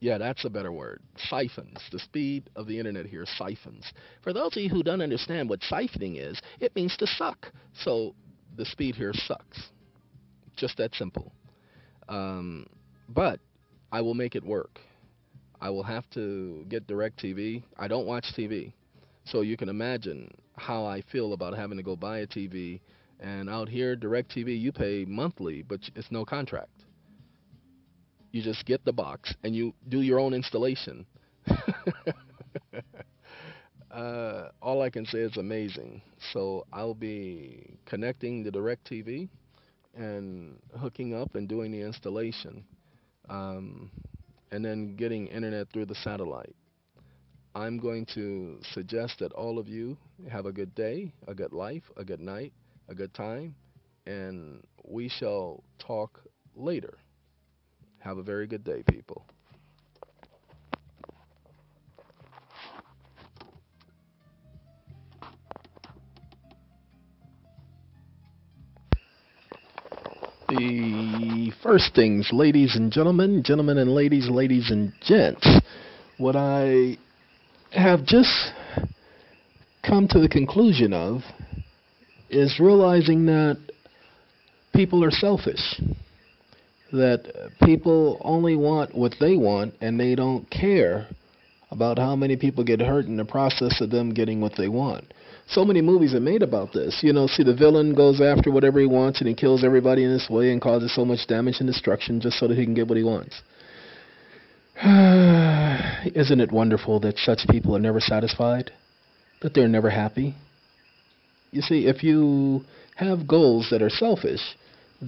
Yeah, that's a better word. Siphons. The speed of the internet here siphons. For those of you who don't understand what siphoning is, it means to suck. So the speed here sucks. Just that simple. Um, but I will make it work. I will have to get DirecTV. I don't watch TV. So you can imagine how I feel about having to go buy a TV. And out here, DirecTV, you pay monthly, but it's no contract. You just get the box and you do your own installation. uh, all I can say is amazing. So I'll be connecting the DirecTV and hooking up and doing the installation. Um, and then getting internet through the satellite. I'm going to suggest that all of you have a good day, a good life, a good night, a good time, and we shall talk later. Have a very good day, people. The first things, ladies and gentlemen, gentlemen and ladies, ladies and gents, what I have just come to the conclusion of is realizing that people are selfish. That people only want what they want and they don't care about how many people get hurt in the process of them getting what they want so many movies are made about this. You know, see the villain goes after whatever he wants and he kills everybody in this way and causes so much damage and destruction just so that he can get what he wants. Isn't it wonderful that such people are never satisfied? That they're never happy? You see, if you have goals that are selfish,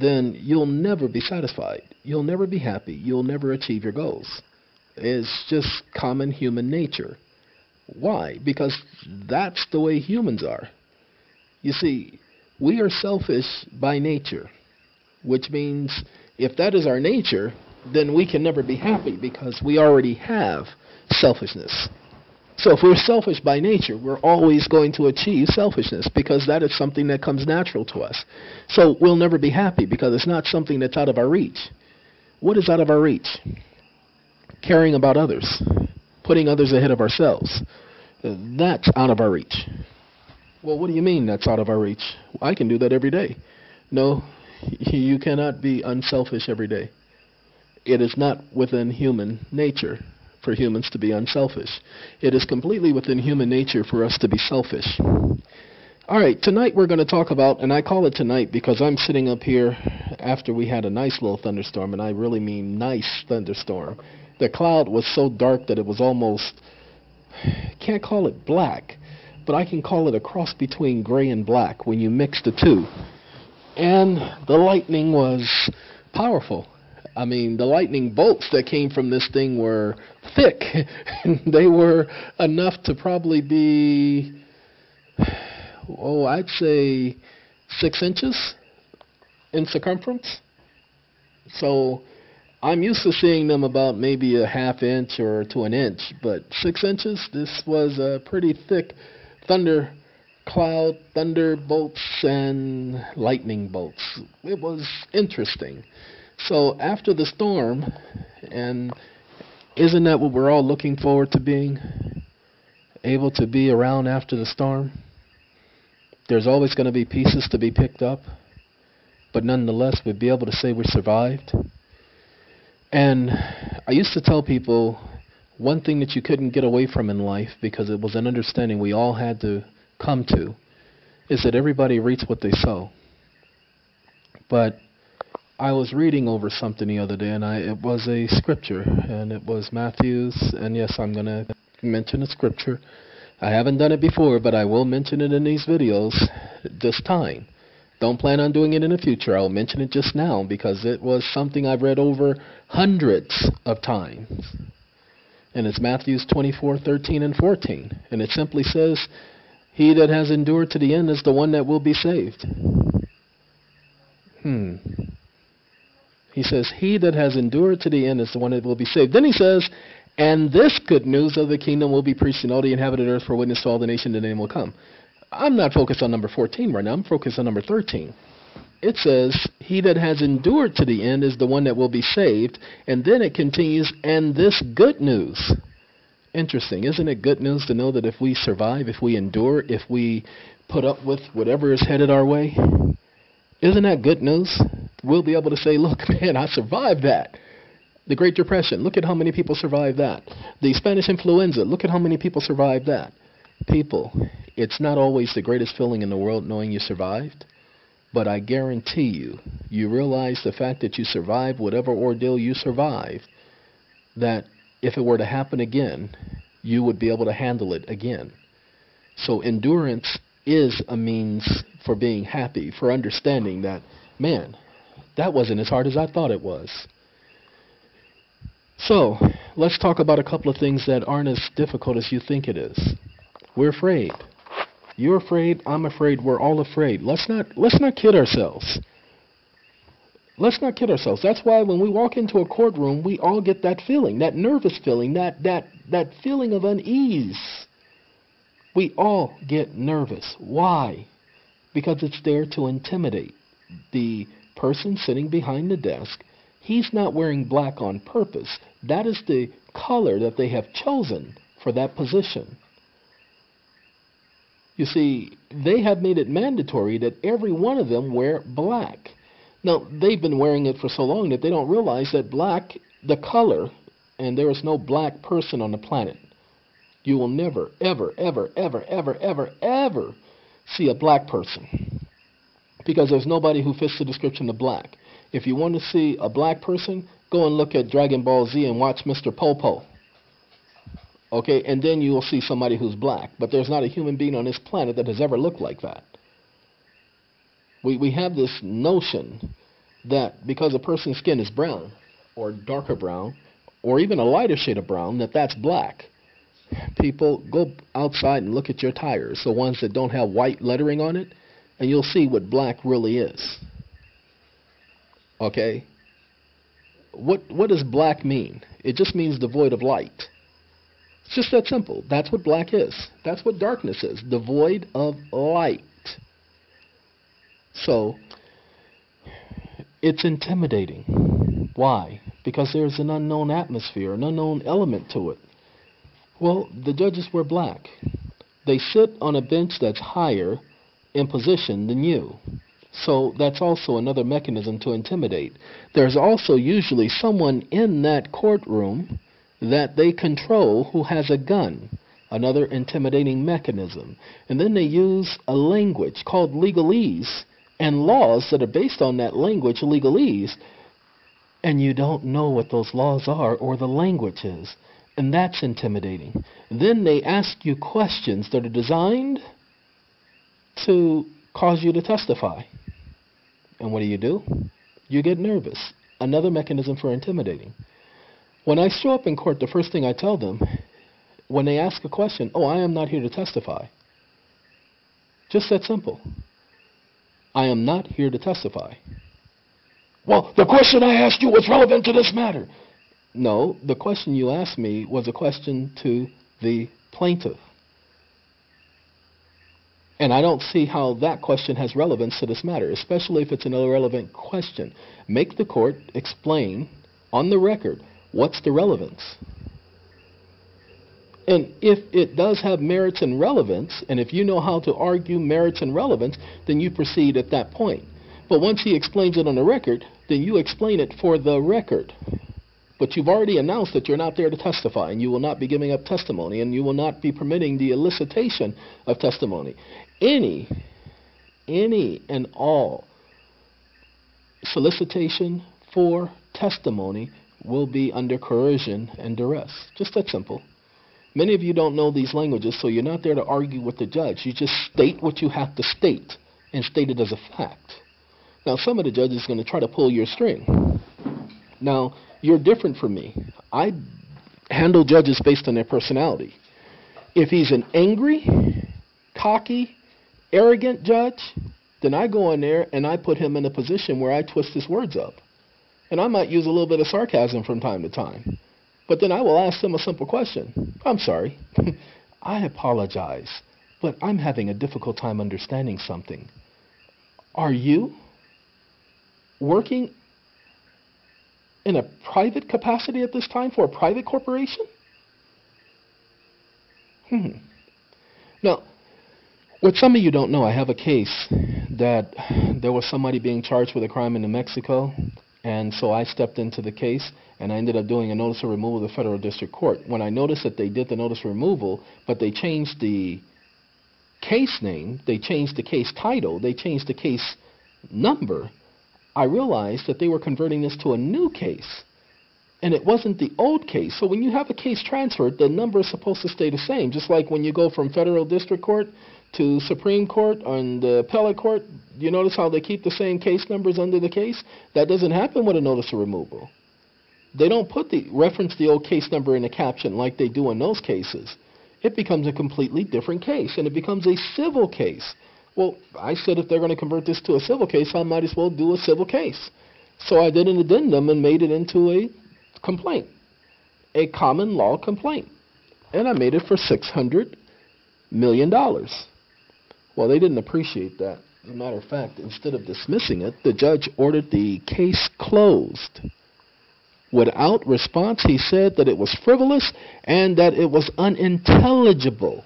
then you'll never be satisfied. You'll never be happy. You'll never achieve your goals. It's just common human nature. Why? Because that's the way humans are. You see, we are selfish by nature, which means if that is our nature, then we can never be happy because we already have selfishness. So if we're selfish by nature, we're always going to achieve selfishness because that is something that comes natural to us. So we'll never be happy because it's not something that's out of our reach. What is out of our reach? Caring about others putting others ahead of ourselves. That's out of our reach. Well, what do you mean that's out of our reach? I can do that every day. No, you cannot be unselfish every day. It is not within human nature for humans to be unselfish. It is completely within human nature for us to be selfish. All right, tonight we're going to talk about, and I call it tonight because I'm sitting up here after we had a nice little thunderstorm, and I really mean nice thunderstorm the cloud was so dark that it was almost can't call it black, but I can call it a cross between gray and black when you mix the two. And the lightning was powerful. I mean, the lightning bolts that came from this thing were thick. they were enough to probably be, oh, I'd say six inches in circumference. So I'm used to seeing them about maybe a half inch or to an inch, but six inches, this was a pretty thick thunder cloud, thunder bolts, and lightning bolts. It was interesting. So after the storm, and isn't that what we're all looking forward to being? Able to be around after the storm? There's always going to be pieces to be picked up, but nonetheless, we'd be able to say we survived. And I used to tell people one thing that you couldn't get away from in life because it was an understanding we all had to come to is that everybody reaps what they sow. But I was reading over something the other day, and I it was a scripture, and it was Matthew's. And yes, I'm going to mention a scripture. I haven't done it before, but I will mention it in these videos this time. Don't plan on doing it in the future. I'll mention it just now because it was something I've read over hundreds of times. And it's Matthews 24, 13, and 14. And it simply says, He that has endured to the end is the one that will be saved. Hmm. He says, He that has endured to the end is the one that will be saved. Then he says, And this good news of the kingdom will be preached in all the inhabited earth for witness to all the nations, and the name will come. I'm not focused on number 14 right now. I'm focused on number 13. It says, He that has endured to the end is the one that will be saved. And then it continues, And this good news. Interesting. Isn't it good news to know that if we survive, if we endure, if we put up with whatever is headed our way? Isn't that good news? We'll be able to say, Look, man, I survived that. The Great Depression, look at how many people survived that. The Spanish influenza, look at how many people survived that. People, it's not always the greatest feeling in the world knowing you survived, but I guarantee you, you realize the fact that you survived whatever ordeal you survived, that if it were to happen again, you would be able to handle it again. So endurance is a means for being happy, for understanding that, man, that wasn't as hard as I thought it was. So, let's talk about a couple of things that aren't as difficult as you think it is. We're afraid. You're afraid, I'm afraid, we're all afraid. Let's not let's not kid ourselves. Let's not kid ourselves. That's why when we walk into a courtroom, we all get that feeling, that nervous feeling, that that that feeling of unease. We all get nervous. Why? Because it's there to intimidate. The person sitting behind the desk, he's not wearing black on purpose. That is the color that they have chosen for that position. You see, they have made it mandatory that every one of them wear black. Now, they've been wearing it for so long that they don't realize that black, the color, and there is no black person on the planet. You will never, ever, ever, ever, ever, ever, ever see a black person. Because there's nobody who fits the description of black. If you want to see a black person, go and look at Dragon Ball Z and watch Mr. Popo. Okay, and then you will see somebody who's black. But there's not a human being on this planet that has ever looked like that. We, we have this notion that because a person's skin is brown, or darker brown, or even a lighter shade of brown, that that's black. People, go outside and look at your tires, the ones that don't have white lettering on it, and you'll see what black really is. Okay? What, what does black mean? It just means devoid of light. It's just that simple. That's what black is. That's what darkness is. Devoid of light. So, it's intimidating. Why? Because there's an unknown atmosphere, an unknown element to it. Well, the judges were black. They sit on a bench that's higher in position than you. So that's also another mechanism to intimidate. There's also usually someone in that courtroom that they control who has a gun, another intimidating mechanism. And then they use a language called legalese and laws that are based on that language, legalese, and you don't know what those laws are or the language is. And that's intimidating. Then they ask you questions that are designed to cause you to testify. And what do you do? You get nervous. Another mechanism for intimidating. When I show up in court, the first thing I tell them, when they ask a question, oh, I am not here to testify. Just that simple. I am not here to testify. Well, the question I asked you was relevant to this matter. No, the question you asked me was a question to the plaintiff. And I don't see how that question has relevance to this matter, especially if it's an irrelevant question. Make the court explain on the record what's the relevance. And if it does have merits and relevance, and if you know how to argue merits and relevance, then you proceed at that point. But once he explains it on the record, then you explain it for the record. But you've already announced that you're not there to testify, and you will not be giving up testimony, and you will not be permitting the elicitation of testimony. Any, any and all solicitation for testimony will be under coercion and duress. Just that simple. Many of you don't know these languages, so you're not there to argue with the judge. You just state what you have to state and state it as a fact. Now, some of the judges are going to try to pull your string. Now, you're different from me. I handle judges based on their personality. If he's an angry, cocky, arrogant judge, then I go in there and I put him in a position where I twist his words up. And I might use a little bit of sarcasm from time to time. But then I will ask him a simple question. I'm sorry. I apologize, but I'm having a difficult time understanding something. Are you working in a private capacity at this time for a private corporation? Hmm. Now, what some of you don't know, I have a case that there was somebody being charged with a crime in New Mexico, and so I stepped into the case and I ended up doing a notice of removal of the federal district court. When I noticed that they did the notice of removal, but they changed the case name, they changed the case title, they changed the case number, I realized that they were converting this to a new case. And it wasn't the old case. So when you have a case transferred, the number is supposed to stay the same. Just like when you go from federal district court to Supreme Court and the appellate court, you notice how they keep the same case numbers under the case? That doesn't happen with a notice of removal. They don't put the reference the old case number in the caption like they do in those cases. It becomes a completely different case, and it becomes a civil case. Well, I said if they're going to convert this to a civil case, I might as well do a civil case. So I did an addendum and made it into a complaint, a common law complaint. And I made it for $600 million. Well, they didn't appreciate that. As a matter of fact, instead of dismissing it, the judge ordered the case closed. Without response, he said that it was frivolous and that it was unintelligible.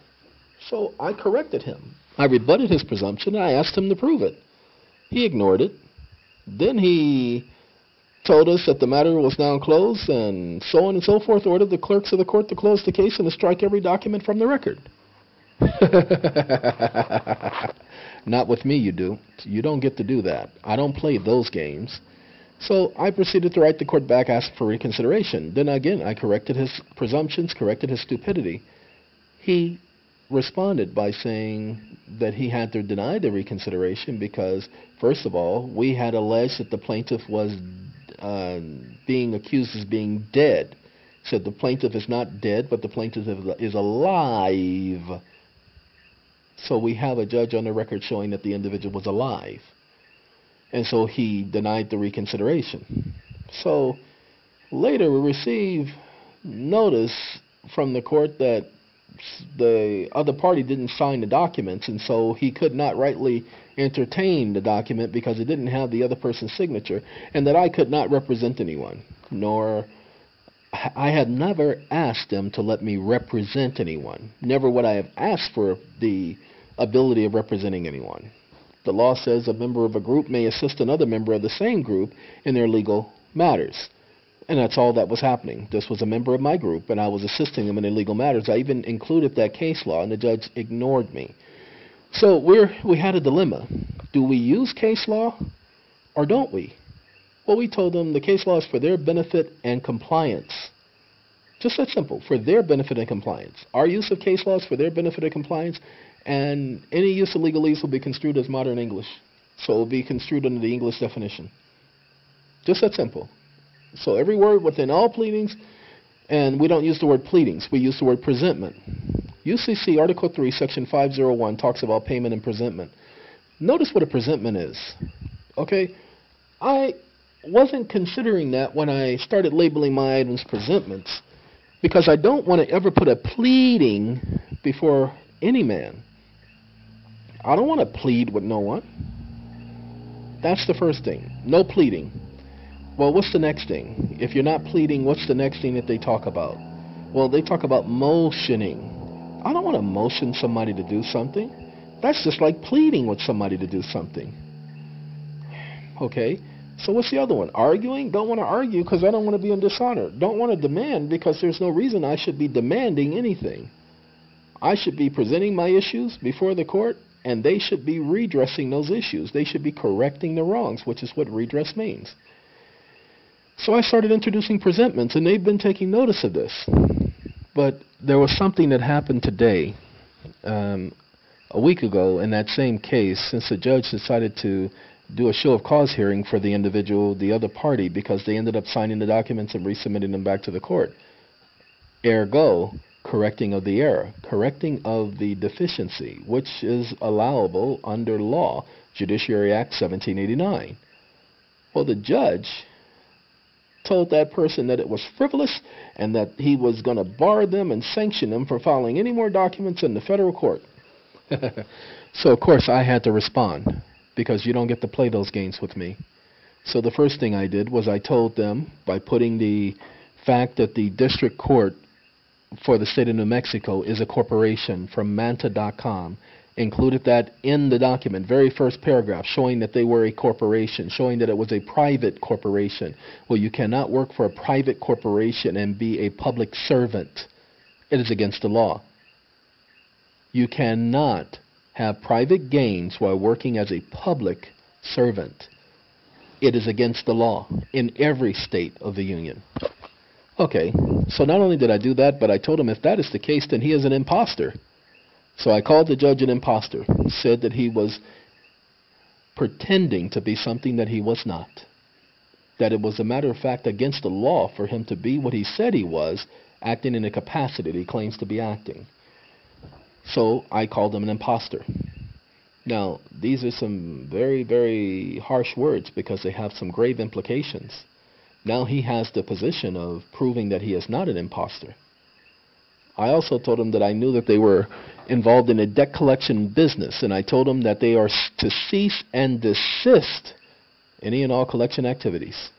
So I corrected him. I rebutted his presumption and I asked him to prove it. He ignored it. Then he told us that the matter was now closed and so on and so forth, ordered the clerks of the court to close the case and to strike every document from the record. Not with me, you do. You don't get to do that. I don't play those games. So I proceeded to write the court back, ask for reconsideration. Then again, I corrected his presumptions, corrected his stupidity. He responded by saying that he had to deny the reconsideration because, first of all, we had alleged that the plaintiff was uh, being accused as being dead. Said the plaintiff is not dead, but the plaintiff is alive. So we have a judge on the record showing that the individual was alive. And so he denied the reconsideration. So later we receive notice from the court that the other party didn't sign the documents, and so he could not rightly entertain the document because it didn't have the other person's signature, and that I could not represent anyone, nor I had never asked them to let me represent anyone. Never would I have asked for the ability of representing anyone. The law says a member of a group may assist another member of the same group in their legal matters. And that's all that was happening. This was a member of my group, and I was assisting them in their legal matters. I even included that case law, and the judge ignored me. So we're, we had a dilemma. Do we use case law or don't we? Well, we told them the case law is for their benefit and compliance. Just that simple, for their benefit and compliance. Our use of case law is for their benefit and compliance, and any use of legalese will be construed as modern English. So it will be construed under the English definition. Just that simple. So every word within all pleadings, and we don't use the word pleadings, we use the word presentment. UCC Article 3, Section 501 talks about payment and presentment. Notice what a presentment is. Okay? I wasn't considering that when I started labeling my items presentments because I don't want to ever put a pleading before any man. I don't want to plead with no one. That's the first thing. No pleading. Well, what's the next thing? If you're not pleading, what's the next thing that they talk about? Well, they talk about motioning. I don't want to motion somebody to do something. That's just like pleading with somebody to do something. Okay? So what's the other one? Arguing? Don't want to argue because I don't want to be in dishonor. Don't want to demand because there's no reason I should be demanding anything. I should be presenting my issues before the court and they should be redressing those issues. They should be correcting the wrongs, which is what redress means. So I started introducing presentments, and they've been taking notice of this. But there was something that happened today, um, a week ago, in that same case, since the judge decided to do a show of cause hearing for the individual, the other party, because they ended up signing the documents and resubmitting them back to the court. Ergo, correcting of the error, correcting of the deficiency, which is allowable under law, Judiciary Act 1789. Well, the judge told that person that it was frivolous and that he was going to bar them and sanction them for filing any more documents in the federal court. so, of course, I had to respond because you don't get to play those games with me. So, the first thing I did was I told them by putting the fact that the district court for the state of New Mexico is a corporation from Manta.com. Included that in the document, very first paragraph, showing that they were a corporation, showing that it was a private corporation. Well, you cannot work for a private corporation and be a public servant. It is against the law. You cannot have private gains while working as a public servant. It is against the law in every state of the Union. Okay, so not only did I do that, but I told him if that is the case, then he is an impostor. So I called the judge an impostor, said that he was pretending to be something that he was not. That it was a matter of fact against the law for him to be what he said he was, acting in a capacity that he claims to be acting. So I called him an impostor. Now, these are some very, very harsh words because they have some grave implications. Now he has the position of proving that he is not an impostor. I also told him that I knew that they were involved in a debt collection business, and I told him that they are to cease and desist any and all collection activities.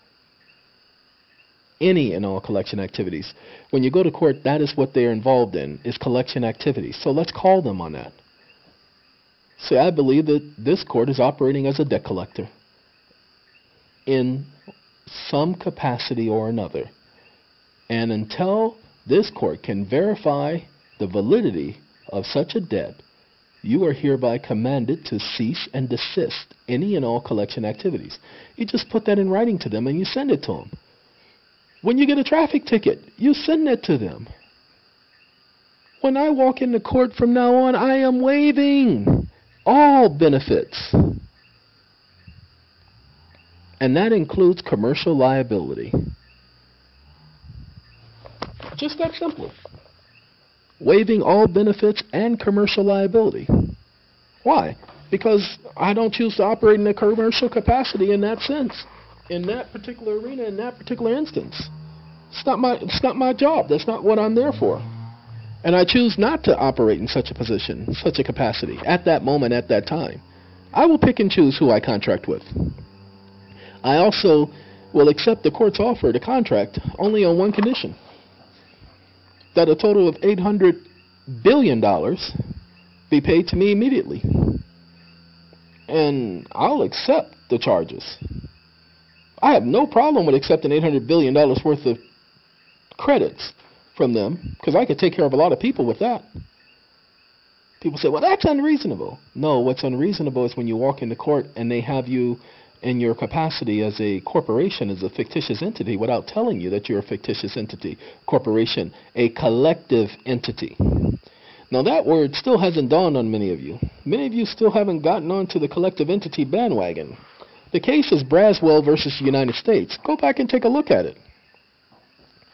Any and all collection activities. When you go to court, that is what they are involved in, is collection activities. So let's call them on that. See, I believe that this court is operating as a debt collector in some capacity or another. And until this court can verify the validity of such a debt, you are hereby commanded to cease and desist any and all collection activities. You just put that in writing to them and you send it to them. When you get a traffic ticket, you send it to them. When I walk into court from now on, I am waiving all benefits and that includes commercial liability. Just that simple. Waiving all benefits and commercial liability. Why? Because I don't choose to operate in a commercial capacity in that sense, in that particular arena, in that particular instance. It's not my it's not my job. That's not what I'm there for. And I choose not to operate in such a position, such a capacity, at that moment, at that time. I will pick and choose who I contract with. I also will accept the court's offer to contract only on one condition that a total of $800 billion be paid to me immediately. And I'll accept the charges. I have no problem with accepting $800 billion worth of credits from them because I could take care of a lot of people with that. People say, well, that's unreasonable. No, what's unreasonable is when you walk into court and they have you in your capacity as a corporation, as a fictitious entity, without telling you that you're a fictitious entity, corporation, a collective entity. Now, that word still hasn't dawned on many of you. Many of you still haven't gotten onto the collective entity bandwagon. The case is Braswell versus the United States. Go back and take a look at it.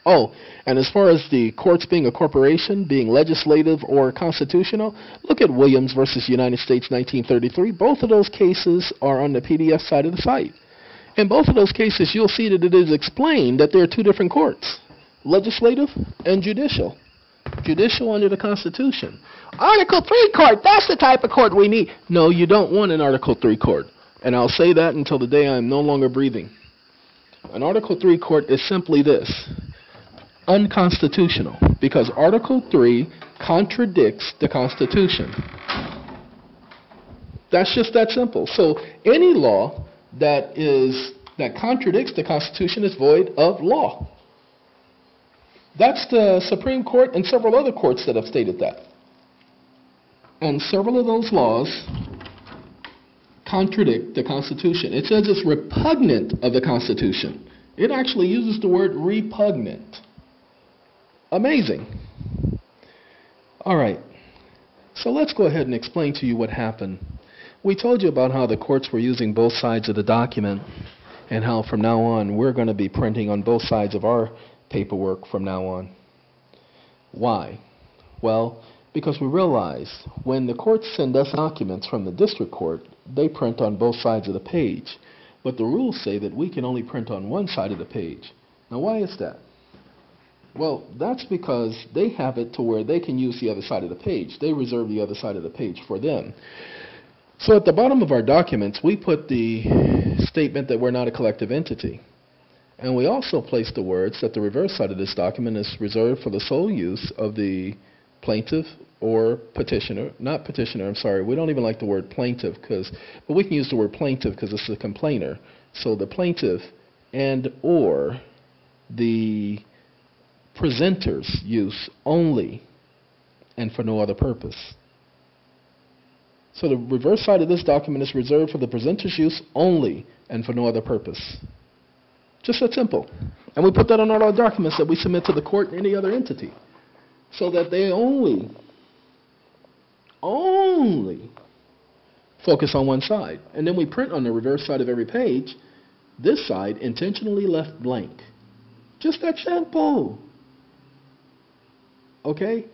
Oh, and as far as the courts being a corporation, being legislative or constitutional, look at Williams versus United States 1933. Both of those cases are on the PDF side of the site. In both of those cases, you'll see that it is explained that there are two different courts, legislative and judicial. Judicial under the Constitution. Article 3 court, that's the type of court we need. No, you don't want an Article 3 court. And I'll say that until the day I am no longer breathing. An Article 3 court is simply this unconstitutional because Article 3 contradicts the Constitution. That's just that simple. So any law that is that contradicts the Constitution is void of law. That's the Supreme Court and several other courts that have stated that. And several of those laws contradict the Constitution. It says it's repugnant of the Constitution. It actually uses the word repugnant. Amazing. All right. So let's go ahead and explain to you what happened. We told you about how the courts were using both sides of the document and how from now on we're going to be printing on both sides of our paperwork from now on. Why? Well, because we realize when the courts send us documents from the district court, they print on both sides of the page. But the rules say that we can only print on one side of the page. Now, why is that? Well, that's because they have it to where they can use the other side of the page. They reserve the other side of the page for them. So at the bottom of our documents, we put the statement that we're not a collective entity. And we also place the words that the reverse side of this document is reserved for the sole use of the plaintiff or petitioner, not petitioner, I'm sorry. We don't even like the word plaintiff because but we can use the word plaintiff because it's a complainer. So the plaintiff and or the presenter's use only and for no other purpose. So the reverse side of this document is reserved for the presenter's use only and for no other purpose. Just that simple. And we put that on all our documents that we submit to the court and any other entity. So that they only, only focus on one side. And then we print on the reverse side of every page, this side intentionally left blank. Just that simple. Okay?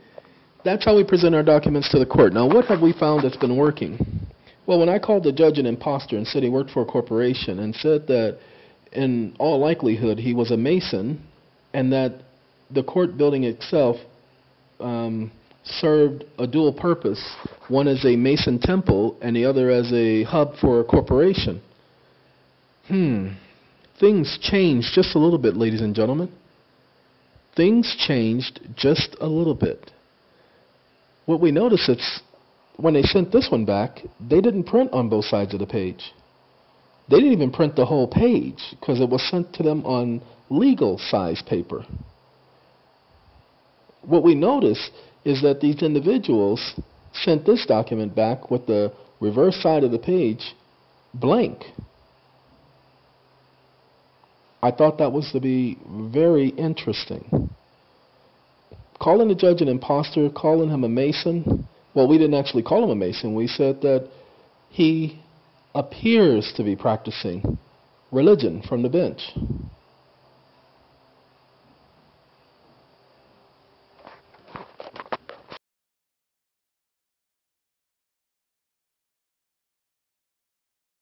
That's how we present our documents to the court. Now, what have we found that's been working? Well, when I called the judge an impostor and said he worked for a corporation and said that in all likelihood he was a Mason and that the court building itself um, served a dual purpose one as a Mason temple and the other as a hub for a corporation. Hmm. Things changed just a little bit, ladies and gentlemen. Things changed just a little bit what we notice is when they sent this one back, they didn't print on both sides of the page. They didn't even print the whole page because it was sent to them on legal size paper. What we notice is that these individuals sent this document back with the reverse side of the page blank. I thought that was to be very interesting calling the judge an impostor, calling him a Mason. Well, we didn't actually call him a Mason. We said that he appears to be practicing religion from the bench.